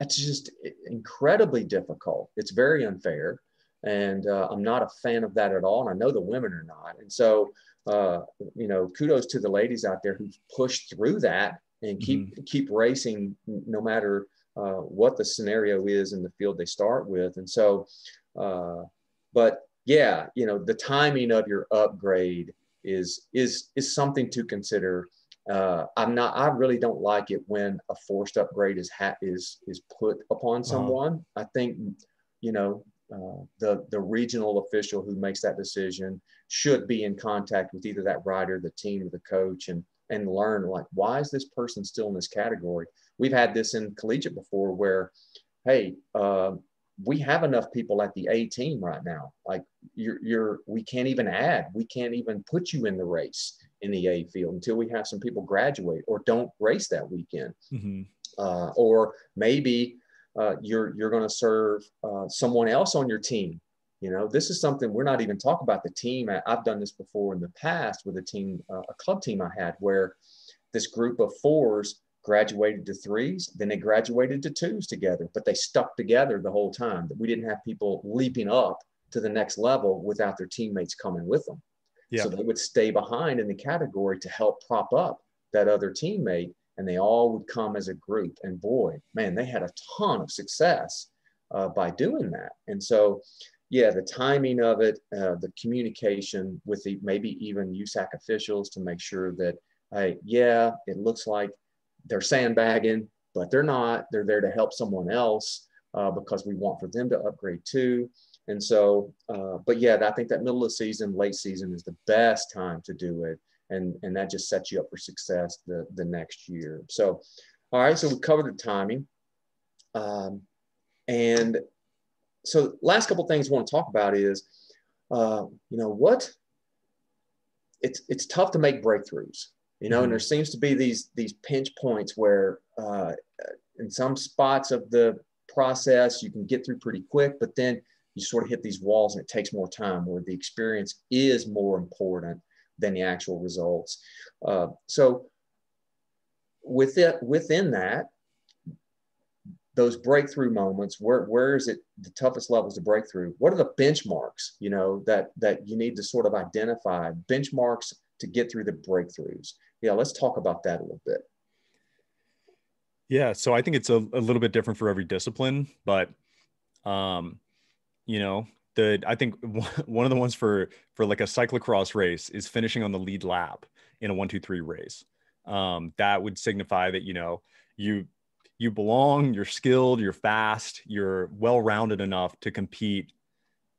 that's just incredibly difficult. It's very unfair. And uh, i'm not a fan of that at all. And i know the women are not. And so uh, you know kudos to the ladies out there who pushed through that and keep mm-hmm. keep racing no matter uh, what the scenario is in the field they start with and so uh, but yeah, you know, the timing of your upgrade is is is something to consider. Uh, I'm not. I really don't like it when a forced upgrade is ha- is is put upon uh-huh. someone. Uh-huh. I think, you know, uh, the the regional official who makes that decision should be in contact with either that rider, the team, or the coach, and and learn like why is this person still in this category. We've had this in collegiate before where, hey, uh, we have enough people at the A team right now. Like you're, you're, we can't even add, we can't even put you in the race in the A field until we have some people graduate or don't race that weekend. Mm-hmm. Uh, or maybe uh, you're, you're going to serve uh, someone else on your team. You know, this is something we're not even talking about the team. I've done this before in the past with a team, uh, a club team I had where this group of fours graduated to threes, then they graduated to twos together, but they stuck together the whole time. That We didn't have people leaping up to the next level without their teammates coming with them. Yeah. So they would stay behind in the category to help prop up that other teammate and they all would come as a group. And boy, man, they had a ton of success uh, by doing that. And so, yeah, the timing of it, uh, the communication with the maybe even USAC officials to make sure that, hey, yeah, it looks like they're sandbagging, but they're not. They're there to help someone else uh, because we want for them to upgrade too. And so, uh, but yeah, I think that middle of season, late season is the best time to do it. And, and that just sets you up for success the, the next year. So, all right, so we covered the timing. Um, and so last couple things I want to talk about is, uh, you know, what it's, it's tough to make breakthroughs, you know, mm-hmm. and there seems to be these, these pinch points where uh, in some spots of the process, you can get through pretty quick, but then you sort of hit these walls and it takes more time where the experience is more important than the actual results. Uh, so with it, within that, those breakthrough moments, where, where is it the toughest levels to break through? What are the benchmarks, you know, that, that you need to sort of identify benchmarks to get through the breakthroughs? Yeah, let's talk about that a little bit. Yeah, so I think it's a, a little bit different for every discipline, but um, you know, the I think <laughs> one of the ones for for like a cyclocross race is finishing on the lead lap in a one two three race. Um, that would signify that you know you you belong, you're skilled, you're fast, you're well rounded enough to compete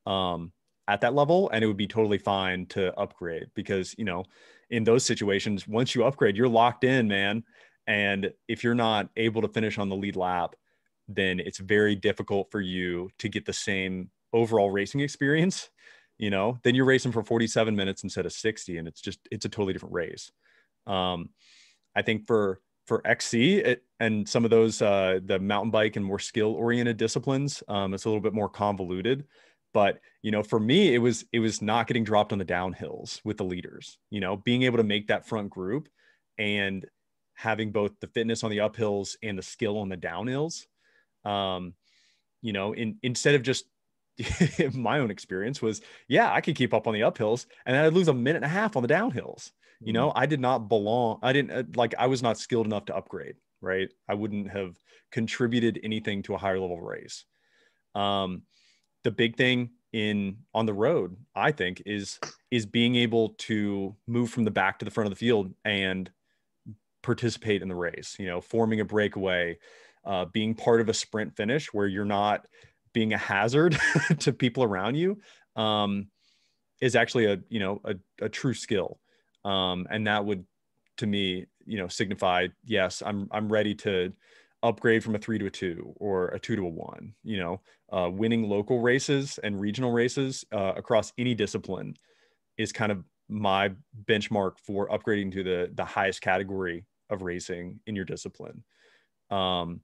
um, at that level, and it would be totally fine to upgrade because you know in those situations once you upgrade you're locked in man and if you're not able to finish on the lead lap then it's very difficult for you to get the same overall racing experience you know then you're racing for 47 minutes instead of 60 and it's just it's a totally different race. Um i think for for xc it, and some of those uh the mountain bike and more skill oriented disciplines um it's a little bit more convoluted. But you know for me it was it was not getting dropped on the downhills with the leaders you know being able to make that front group and having both the fitness on the uphills and the skill on the downhills. Um you know in instead of just <laughs> my own experience was, yeah, I could keep up on the uphills and then I'd lose a minute and a half on the downhills. You know, mm-hmm. I did not belong. I didn't uh, like, I was not skilled enough to upgrade, right? I wouldn't have contributed anything to a higher level race. Um, the big thing in on the road, I think, is is being able to move from the back to the front of the field and participate in the race. You know, forming a breakaway, uh, being part of a sprint finish where you're not being a hazard <laughs> to people around you um, is actually a you know a, a true skill. Um, and that would to me you know signify yes i'm i'm ready to upgrade from a three to a two or a two to a one you know uh, winning local races and regional races uh, across any discipline is kind of my benchmark for upgrading to the the highest category of racing in your discipline. Um,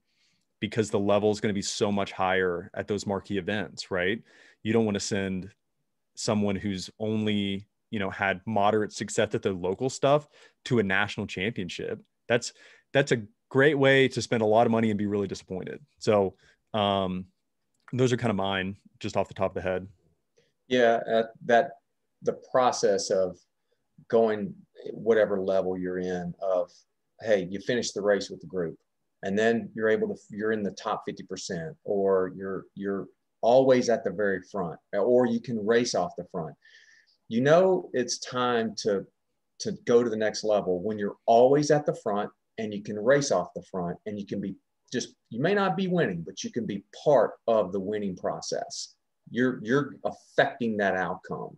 because the level is going to be so much higher at those marquee events, right? You don't want to send someone who's only, you know, had moderate success at the local stuff to a national championship. That's that's a great way to spend a lot of money and be really disappointed. So, um, those are kind of mine just off the top of the head. Yeah, uh, that the process of going whatever level you're in of hey, you finish the race with the group and then you're able to you're in the top 50% or you're you're always at the very front or you can race off the front. You know it's time to to go to the next level when you're always at the front and you can race off the front and you can be just you may not be winning but you can be part of the winning process. You're you're affecting that outcome.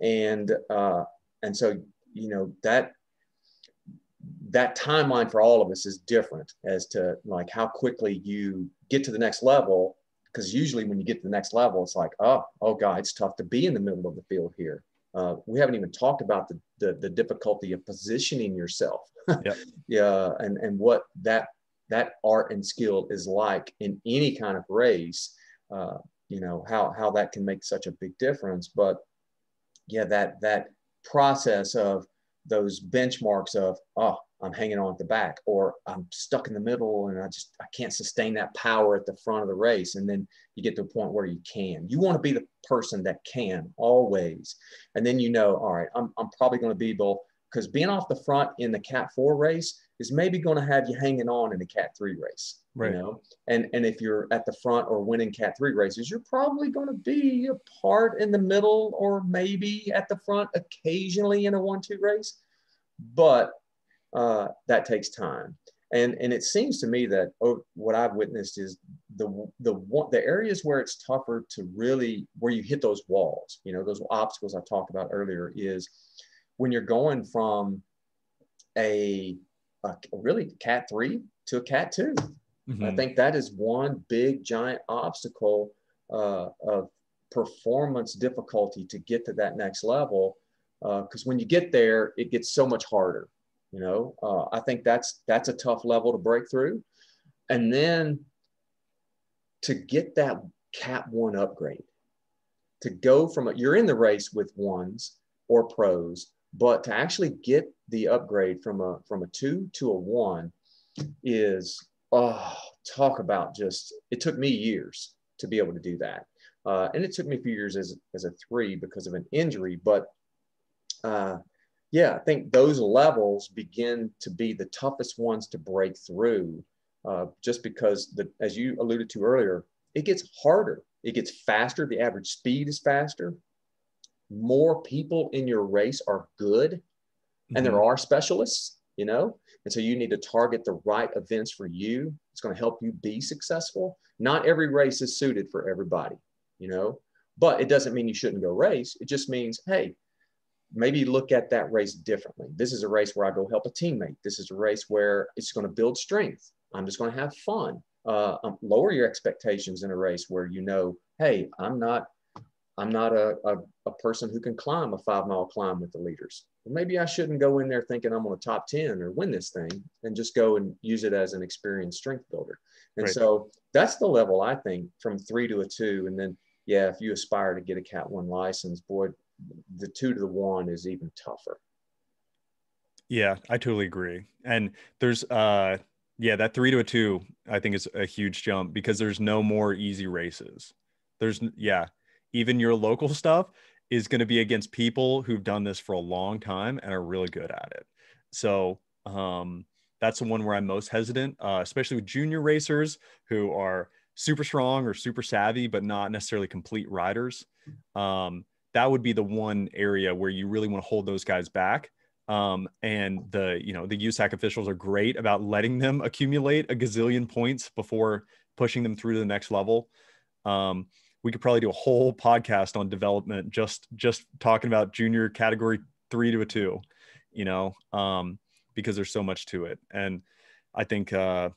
And uh and so you know that that timeline for all of us is different as to like how quickly you get to the next level because usually when you get to the next level it's like oh oh god it's tough to be in the middle of the field here. Uh, we haven't even talked about the, the, the difficulty of positioning yourself. Yep. <laughs> yeah and and what that that art and skill is like in any kind of race uh, you know how how that can make such a big difference. But yeah that that process of those benchmarks of oh I'm hanging on at the back, or I'm stuck in the middle and I just I can't sustain that power at the front of the race. And then you get to a point where you can. You want to be the person that can always. And then you know, all right, I'm, I'm probably going to be able because being off the front in the cat four race is maybe going to have you hanging on in the cat three race right. you know? And and if you're at the front or winning cat three races you're probably going to be a part in the middle or maybe at the front occasionally in a one two race. But uh, that takes time. And and it seems to me that oh, what I've witnessed is the the one, the areas where it's tougher to really where you hit those walls, you know, those obstacles I talked about earlier is when you're going from a, a really cat three to a cat 2 mm-hmm. I think that is one big giant obstacle uh, of performance difficulty to get to that next level. Because uh, when you get there, it gets so much harder. You know, uh, I think that's that's a tough level to break through, and then to get that cat one upgrade, to go from a, you're in the race with ones or pros, but to actually get the upgrade from a from a two to a one is oh talk about just it took me years to be able to do that uh, and it took me a few years as, as a three because of an injury but uh, yeah, I think those levels begin to be the toughest ones to break through, uh, just because the, as you alluded to earlier, it gets harder. It gets faster. The average speed is faster. More people in your race are good, mm-hmm. and there mm-hmm. are specialists, you know, and so you need to target the right events for you. It's going to help you be successful. Not every race is suited for everybody, you know, but it doesn't mean you shouldn't go race. It just means, hey, maybe look at that race differently. This is a race where I go help a teammate. This is a race where it's going to build strength. I'm just going to have fun. Uh, um, lower your expectations in a race where you know, hey, I'm not, I'm not a, a, a person who can climb a five mile climb with the leaders. maybe I shouldn't go in there thinking I'm on a top 10 or win this thing and just go and use it as an experienced strength builder. And right. so that's the level I think from three to a two. And then, yeah, if you aspire to get a Cat 1 license, boy, the two to the one is even tougher. Yeah, I totally agree. And there's uh yeah, that 3 to a 2 I think is a huge jump because there's no more easy races. There's yeah, even your local stuff is going to be against people who've done this for a long time and are really good at it. So, um that's the one where I'm most hesitant, uh, especially with junior racers who are super strong or super savvy, but not necessarily complete riders. Um, that would be the one area where you really want to hold those guys back. Um, and the you know the USAC officials are great about letting them accumulate a gazillion points before pushing them through to the next level. Um, we could probably do a whole podcast on development just just talking about junior category three to a two, you know, um, because there's so much to it. And I think uh,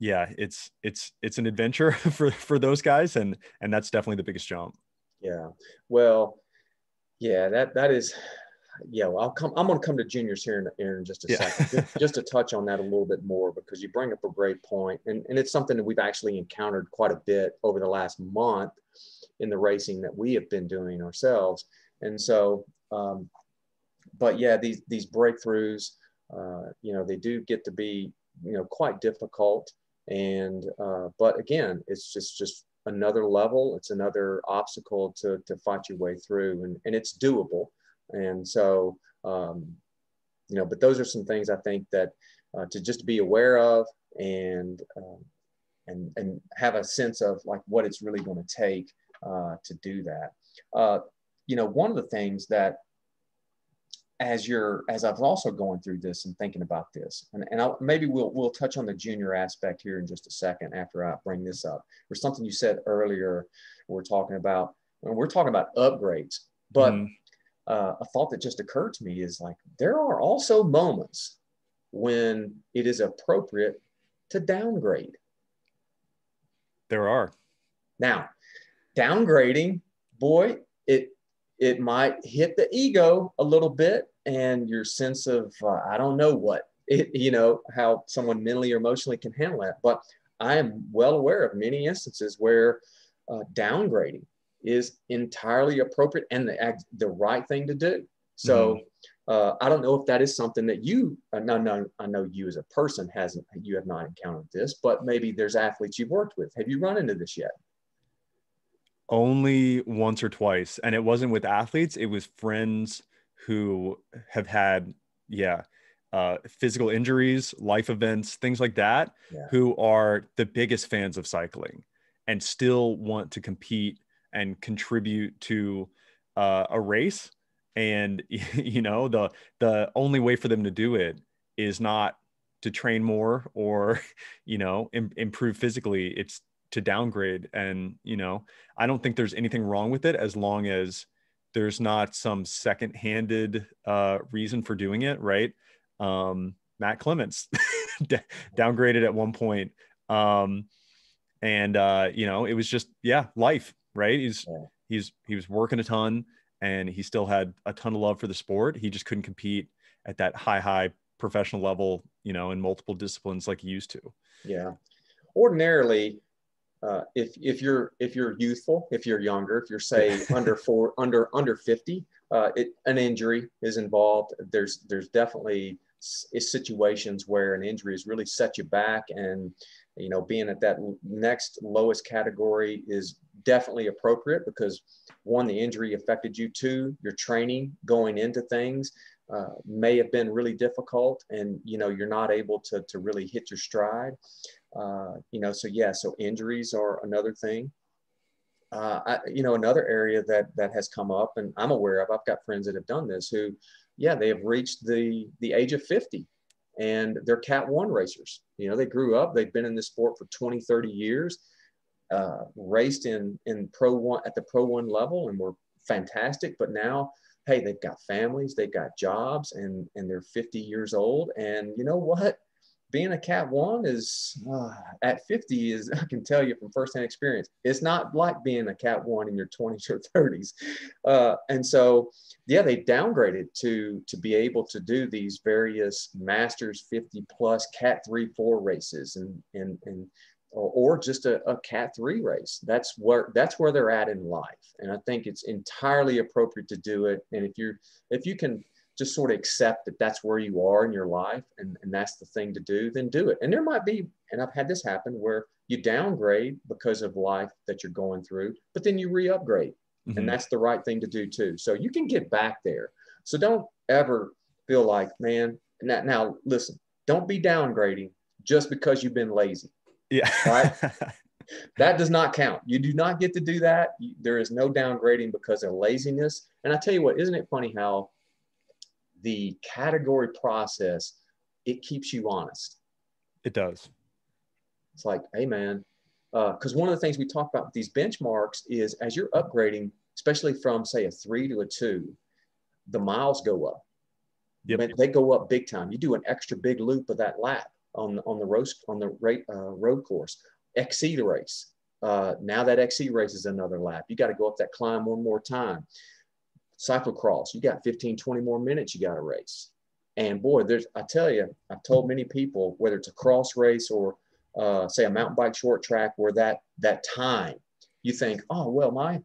yeah, it's it's it's an adventure <laughs> for for those guys, and and that's definitely the biggest jump. Yeah. Well, yeah, that that is yeah, well, I'll come. I'm going to come to juniors here in, in just a yeah. second, just, <laughs> just, to touch on that a little bit more because you bring up a great point, and and it's something that we've actually encountered quite a bit over the last month in the racing that we have been doing ourselves, and so, um, but yeah, these these breakthroughs, uh, you know, they do get to be you know quite difficult, and uh, but again, it's just just another level. It's another obstacle to, to fight your way through and, and it's doable. And so, um, you know, but those are some things I think that uh, to just be aware of and, um, and, and have a sense of like what it's really going to take uh, to do that. Uh, you know, one of the things that as you're as I've also going through this and thinking about this, and, and I'll, maybe we'll we'll touch on the junior aspect here in just a second after I bring this up. There's something you said earlier. We're talking about we're talking about upgrades, but mm. Uh, a thought that just occurred to me is like there are also moments when it is appropriate to downgrade. There are. Now, downgrading, boy, it it might hit the ego a little bit and your sense of uh, i don't know what it, you know how someone mentally or emotionally can handle that but i am well aware of many instances where uh, downgrading is entirely appropriate and the, the right thing to do so mm-hmm. uh, i don't know if that is something that you uh, no, no, i know you as a person hasn't you have not encountered this but maybe there's athletes you've worked with have you run into this yet only once or twice and it wasn't with athletes it was friends who have had yeah, uh, physical injuries, life events, things like that, Yeah. who are the biggest fans of cycling and still want to compete and contribute to uh, a race. And <laughs> you know, the the only way for them to do it is not to train more or <laughs> you know Im- improve physically. It's to downgrade. And you know, I don't think there's anything wrong with it as long as there's not some second-handed uh, reason for doing it, right? um, Matt Clements <laughs> downgraded at one point. Um, and uh, you know, it was just yeah, life, right? He's Yeah. he's he was working a ton and he still had a ton of love for the sport. He just couldn't compete at that high, high professional level, you know, in multiple disciplines like he used to. Yeah. Ordinarily, uh, if if you're if you're youthful, if you're younger, if you're say <laughs> under four under under fifty, uh, it, an injury is involved. There's there's definitely s- situations where an injury has really set you back, and you know being at that next lowest category is definitely appropriate because one, the injury affected you. Two, your training going into things uh, may have been really difficult, and you know you're not able to to really hit your stride. Uh, you know, so yeah, so injuries are another thing. Uh, I, you know, another area that that has come up, and I'm aware of. I've got friends that have done this who, yeah, they have reached the the age of 50, and they're Cat One racers. You know, they grew up, they've been in this sport for 20, 30 years, uh, raced in in Pro One at the Pro One level, and were fantastic. But now, hey, they've got families, they've got jobs, and and they're 50 years old, and you know what? Being a cat one is uh, at 50 is <laughs> i can tell you from firsthand experience it's not like being a cat one in your 20s or 30s uh, and so yeah they downgraded to to be able to do these various masters 50 plus cat 3 4 races and and and or, or just a, a cat 3 race. That's where that's where they're at in life. And i think it's entirely appropriate to do it. And if you're if you can just sort of accept that that's where you are in your life and, and that's the thing to do, then do it. And there might be, and I've had this happen where you downgrade because of life that you're going through, but then you re upgrade. Mhm. And that's the right thing to do too. So you can get back there. So don't ever feel like, man, now, now listen, don't be downgrading just because you've been lazy. yeah. Right. <laughs> That does not count. You do not get to do that. There is no downgrading because of laziness. And I tell you what, isn't it funny how the category process it keeps you honest. it does. It's like, hey man, because one of the things we talk about with these benchmarks is as you're upgrading, especially from say a three to a two, the miles go up. Yep. Man, They go up big time. You do an extra big loop of that lap on on the road on the rate, uh, road course. XC the race. Uh, now that XC race is another lap. You got to go up that climb one more time. Cyclocross, you got 15, 20 more minutes you got to race. And boy, there's I tell you, I've told many people whether it's a cross race or uh, say a mountain bike short track where that that time you think, oh well, my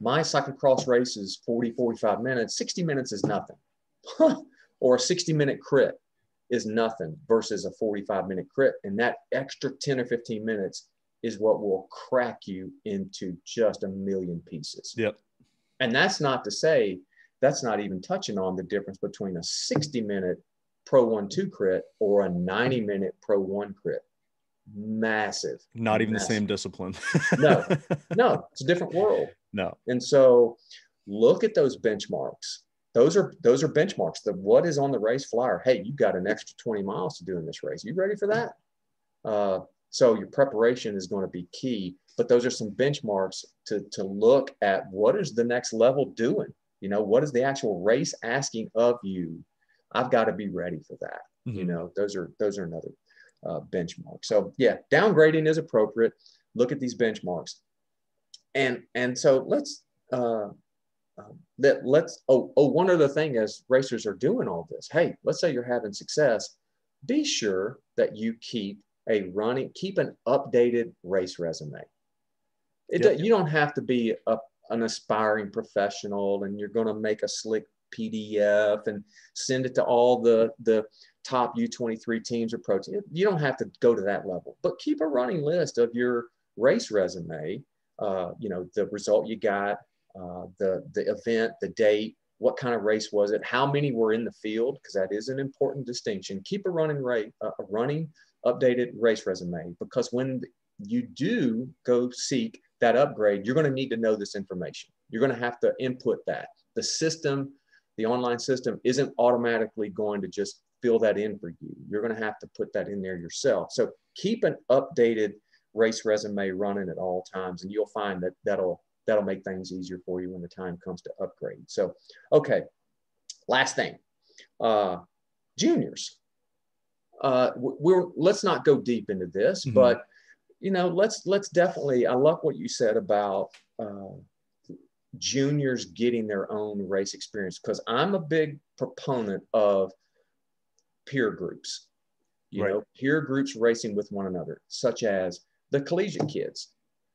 my cyclocross race is 40, 45 minutes. 60 minutes is nothing. <laughs> or a 60 minute crit is nothing versus a 45 minute crit. And that extra 10 or 15 minutes is what will crack you into just a million pieces. Yep. And that's not to say, that's not even touching on the difference between a 60 minute Pro 1 2 crit or a 90 minute Pro 1 crit. Massive. Not even the same discipline. No. <laughs> No, it's a different world. no. And so look at those benchmarks. Those are those are benchmarks. The what is on the race flyer? Hey, you got an extra 20 miles to do in this race. You ready for that? Uh, so your preparation is going to be key. But those are some benchmarks to to look at what is the next level doing. You know, what is the actual race asking of you? I've got to be ready for that. You Mhm. know, those are those are another uh, benchmark. So yeah, downgrading is appropriate. Look at these benchmarks and and so let's uh, that let's oh oh one other thing as racers are doing all this hey let's say you're having success be sure that you keep a running keep an updated race resume it, Yep. you don't have to be a, an aspiring professional and you're going to make a slick pdf and send it to all the the top u23 teams or pro teams you don't have to go to that level but keep a running list of your race resume uh, you know, the result you got, uh, the the event, the date, what kind of race was it? How many were in the field? Because that is an important distinction. Keep a running rate, a running updated race resume, because when you do go seek that upgrade, you're going to need to know this information. You're going to have to input that. The system, the online system, isn't automatically going to just fill that in for you. You're going to have to put that in there yourself. So keep an updated race resume running at all times, and you'll find that that'll that'll make things easier for you when the time comes to upgrade. So, okay, last thing, uh, juniors. Uh, we're let's not go deep into this, mm-hmm. but you know, let's let's definitely. I love what you said about uh, juniors getting their own race experience because I'm a big proponent of peer groups. You right. know, peer groups racing with one another, such as the collegiate kids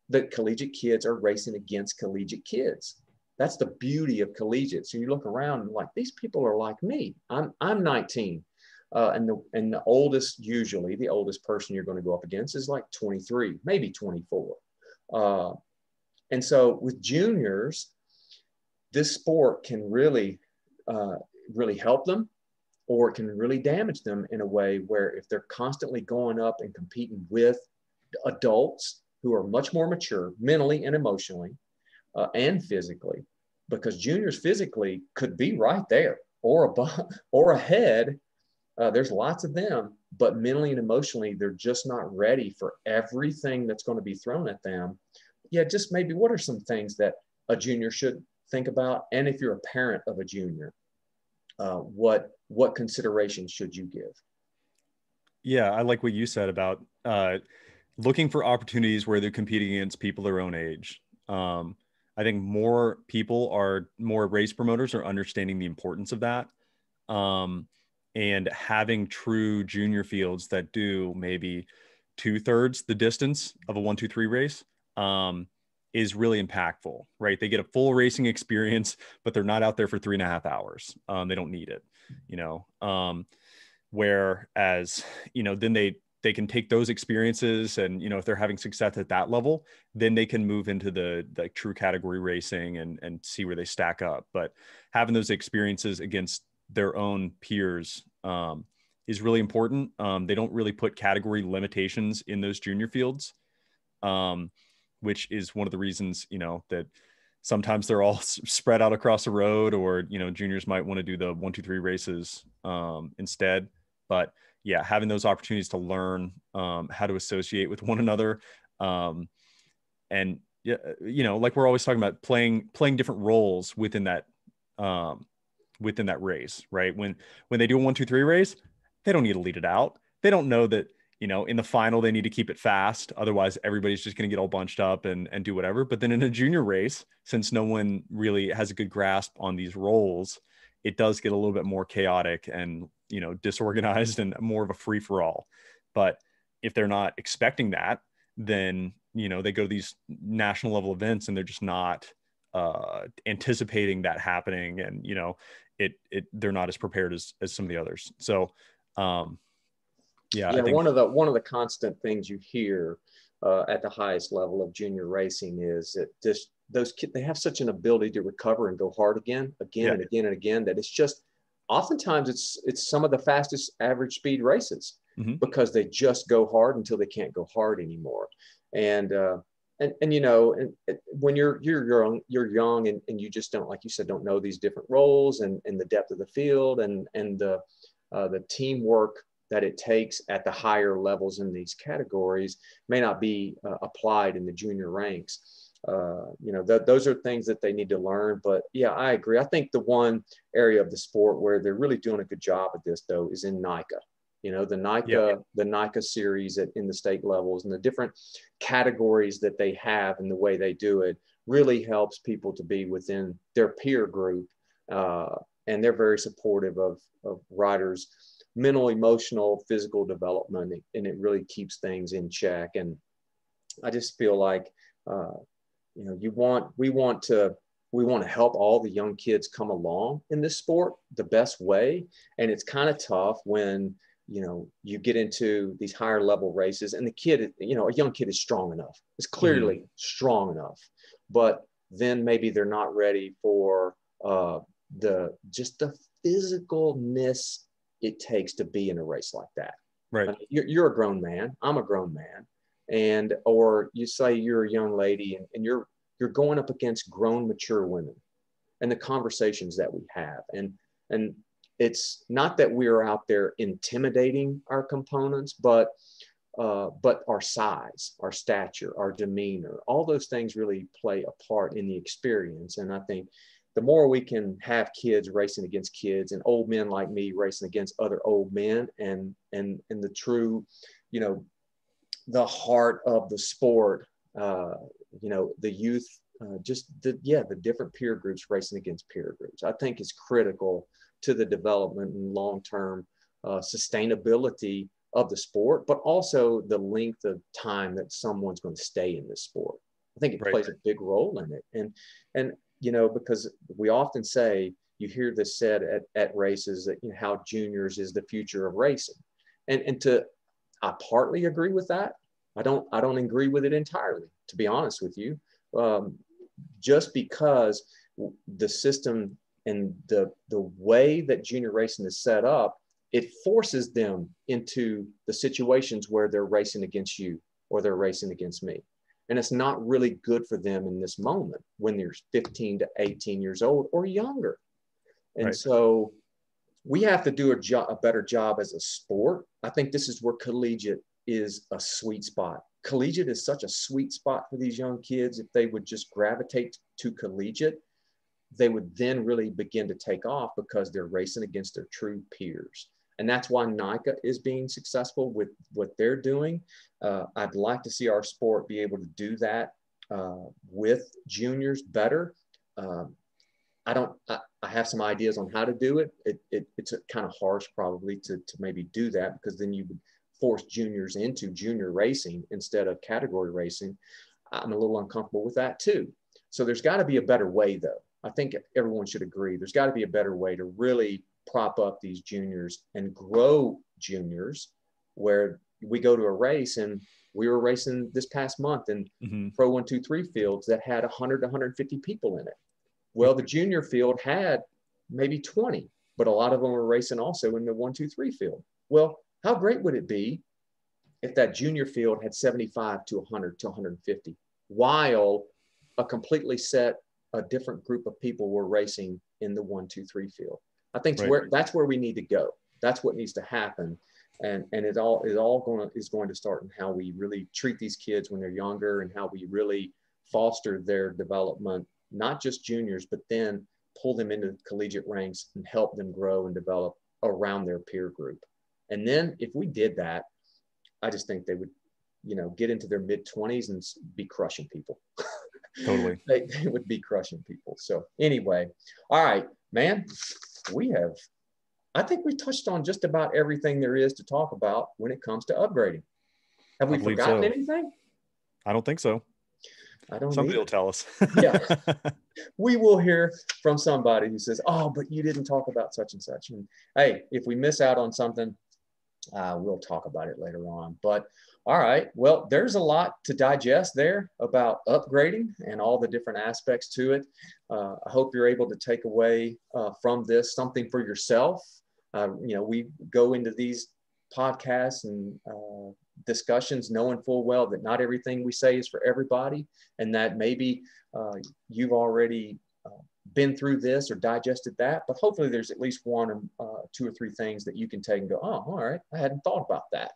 the collegiate kids are racing against collegiate kids. That's the beauty of collegiate. So you look around and like these people are like me. I'm I'm 19, uh, and the and the oldest usually the oldest person you're going to go up against is like 23, maybe 24. Uh, and so with juniors, this sport can really uh, really help them, or it can really damage them in a way where if they're constantly going up and competing with adults who are much more mature mentally and emotionally uh, and physically, because juniors physically could be right there or above <laughs> or ahead. Uh, there's lots of them, but mentally and emotionally, they're just not ready for everything that's going to be thrown at them. Yeah, just maybe what are some things that a junior should think about? And if you're a parent of a junior, uh, what what considerations should you give? Yeah, I like what you said about uh, looking for opportunities where they're competing against people their own age. Um, I think more people are more race promoters are understanding the importance of that. Um, and having true junior fields that do maybe two thirds the distance of a one, two, three race um, is really impactful, right? They get a full racing <laughs> experience, but they're not out there for three and a half hours. Um, they don't need it, you know. Um, whereas, you know, then they they can take those experiences and you know if they're having success at that level then they can move into the like true category racing and and see where they stack up but having those experiences against their own peers um, is really important. Um, they don't really put category limitations in those junior fields um, which is one of the reasons you know that sometimes they're all <laughs> spread out across the road or you know juniors might want to do the one two three races um, instead. But yeah, having those opportunities to learn um, how to associate with one another, um, and yeah, you know, like we're always talking about playing playing different roles within that um, within that race, right? When when they do a one two three race, they don't need to lead it out. They don't know that you know in the final they need to keep it fast, otherwise everybody's just going to get all bunched up and and do whatever. But then in a junior race, since no one really has a good grasp on these roles, it does get a little bit more chaotic and you know disorganized and more of a free for all but if they're not expecting that then you know they go to these national level events and they're just not uh, anticipating that happening and you know it it they're not as prepared as as some of the others so um yeah yeah think- one of the one of the constant things you hear uh, at the highest level of junior racing is that just those kids they have such an ability to recover and go hard again again yeah. and again and again that it's just oftentimes it's it's some of the fastest average speed races mm-hmm. because they just go hard until they can't go hard anymore and uh, and and you know and, and when you're you're young you're young and, and you just don't like you said don't know these different roles and and the depth of the field and and the uh, the teamwork that it takes at the higher levels in these categories may not be uh, applied in the junior ranks uh, you know, th- those are things that they need to learn. But yeah, I agree. I think the one area of the sport where they're really doing a good job at this, though, is in NICA. You know, the NICA, yeah. the NICA series at, in the state levels and the different categories that they have and the way they do it really helps people to be within their peer group. Uh, and they're very supportive of, of riders' mental, emotional, physical development, and it really keeps things in check. And I just feel like uh, you know you want we want to we want to help all the young kids come along in this sport the best way and it's kind of tough when you know you get into these higher level races and the kid you know a young kid is strong enough is clearly mm-hmm. strong enough but then maybe they're not ready for uh, the just the physicalness it takes to be in a race like that. Right. I mean, you're, you're a grown man. I'm a grown man. And, or you say you're a young lady and, and you're, you're going up against grown, mature women and the conversations that we have. And, and it's not that we're out there intimidating our components, but, uh, but our size, our stature, our demeanor, all those things really play a part in the experience. And I think the more we can have kids racing against kids and old men like me racing against other old men and and and the true you know the heart of the sport uh, you know the youth uh, just the yeah the different peer groups racing against peer groups i think is critical to the development and long-term uh, sustainability of the sport but also the length of time that someone's going to stay in this sport i think it right. plays a big role in it and and you know, because we often say, you hear this said at, at races that you know, how juniors is the future of racing. And, and to, I partly agree with that. I don't, I don't agree with it entirely, to be honest with you. Um, just because the system and the, the way that junior racing is set up, it forces them into the situations where they're racing against you or they're racing against me. And it's not really good for them in this moment when they're 15 to 18 years old or younger. And right. so we have to do a, jo- a better job as a sport. I think this is where collegiate is a sweet spot. Collegiate is such a sweet spot for these young kids if they would just gravitate to collegiate they would then really begin to take off because they're racing against their true peers and that's why NICA is being successful with what they're doing. Uh, I'd like to see our sport be able to do that uh, with juniors better. Um, I don't, I, I, have some ideas on how to do it. it, it it's kind of harsh probably to, to maybe do that because then you would force juniors into junior racing instead of category racing. I'm a little uncomfortable with that too. So there's got to be a better way though. I think everyone should agree. There's got to be a better way to really prop up these juniors and grow juniors where we go to a race and we were racing this past month in mm-hmm. pro 123 fields that had 100 to 150 people in it well the junior field had maybe 20 but a lot of them were racing also in the 123 field well how great would it be if that junior field had 75 to 100 to 150 while a completely set a different group of people were racing in the 123 field I think right. where that's where we need to go. That's what needs to happen. And, and it all is all going to, is going to start in how we really treat these kids when they're younger and how we really foster their development, not just juniors, but then pull them into the collegiate ranks and help them grow and develop around their peer group. And then if we did that, I just think they would, you know, get into their mid 20s and be crushing people. <laughs> Totally. <laughs> they, they would be crushing people. So anyway, all right, man, we have, I think we touched on just about everything there is to talk about when it comes to upgrading. Have we forgotten so. anything? I don't think so. I don't. Somebody will tell us. <laughs> yeah, <laughs> we will hear from somebody who says, "Oh, but you didn't talk about such and such." And hey, if we miss out on something, uh, we'll talk about it later on. But all right, well, there's a lot to digest there about upgrading and all the different aspects to it. Uh, I hope you're able to take away uh, from this something for yourself. Uh, you know, we go into these podcasts and uh, discussions knowing full well that not everything we say is for everybody, and that maybe uh, you've already uh, been through this or digested that, but hopefully there's at least one, or two or three things that you can take and go, oh, all right, I hadn't thought about that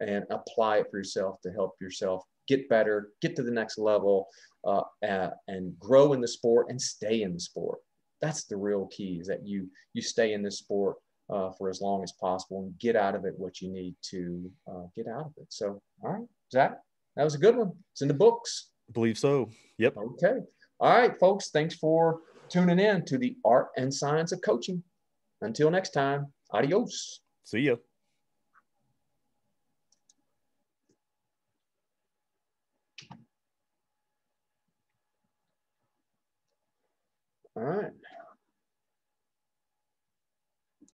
and apply it for yourself to help yourself get better, get to the next level, uh, and grow in the sport and stay in the sport. That's the real key is that you you stay in this sport uh, for as long as possible and get out of it what you need to uh, get out of it. So, all right, Zach, that was a good one. It's in the books. I believe so. Yep. Okay. All right, folks. Thanks for tuning in to the art and science of coaching. Until next time, adios. See ya. All right.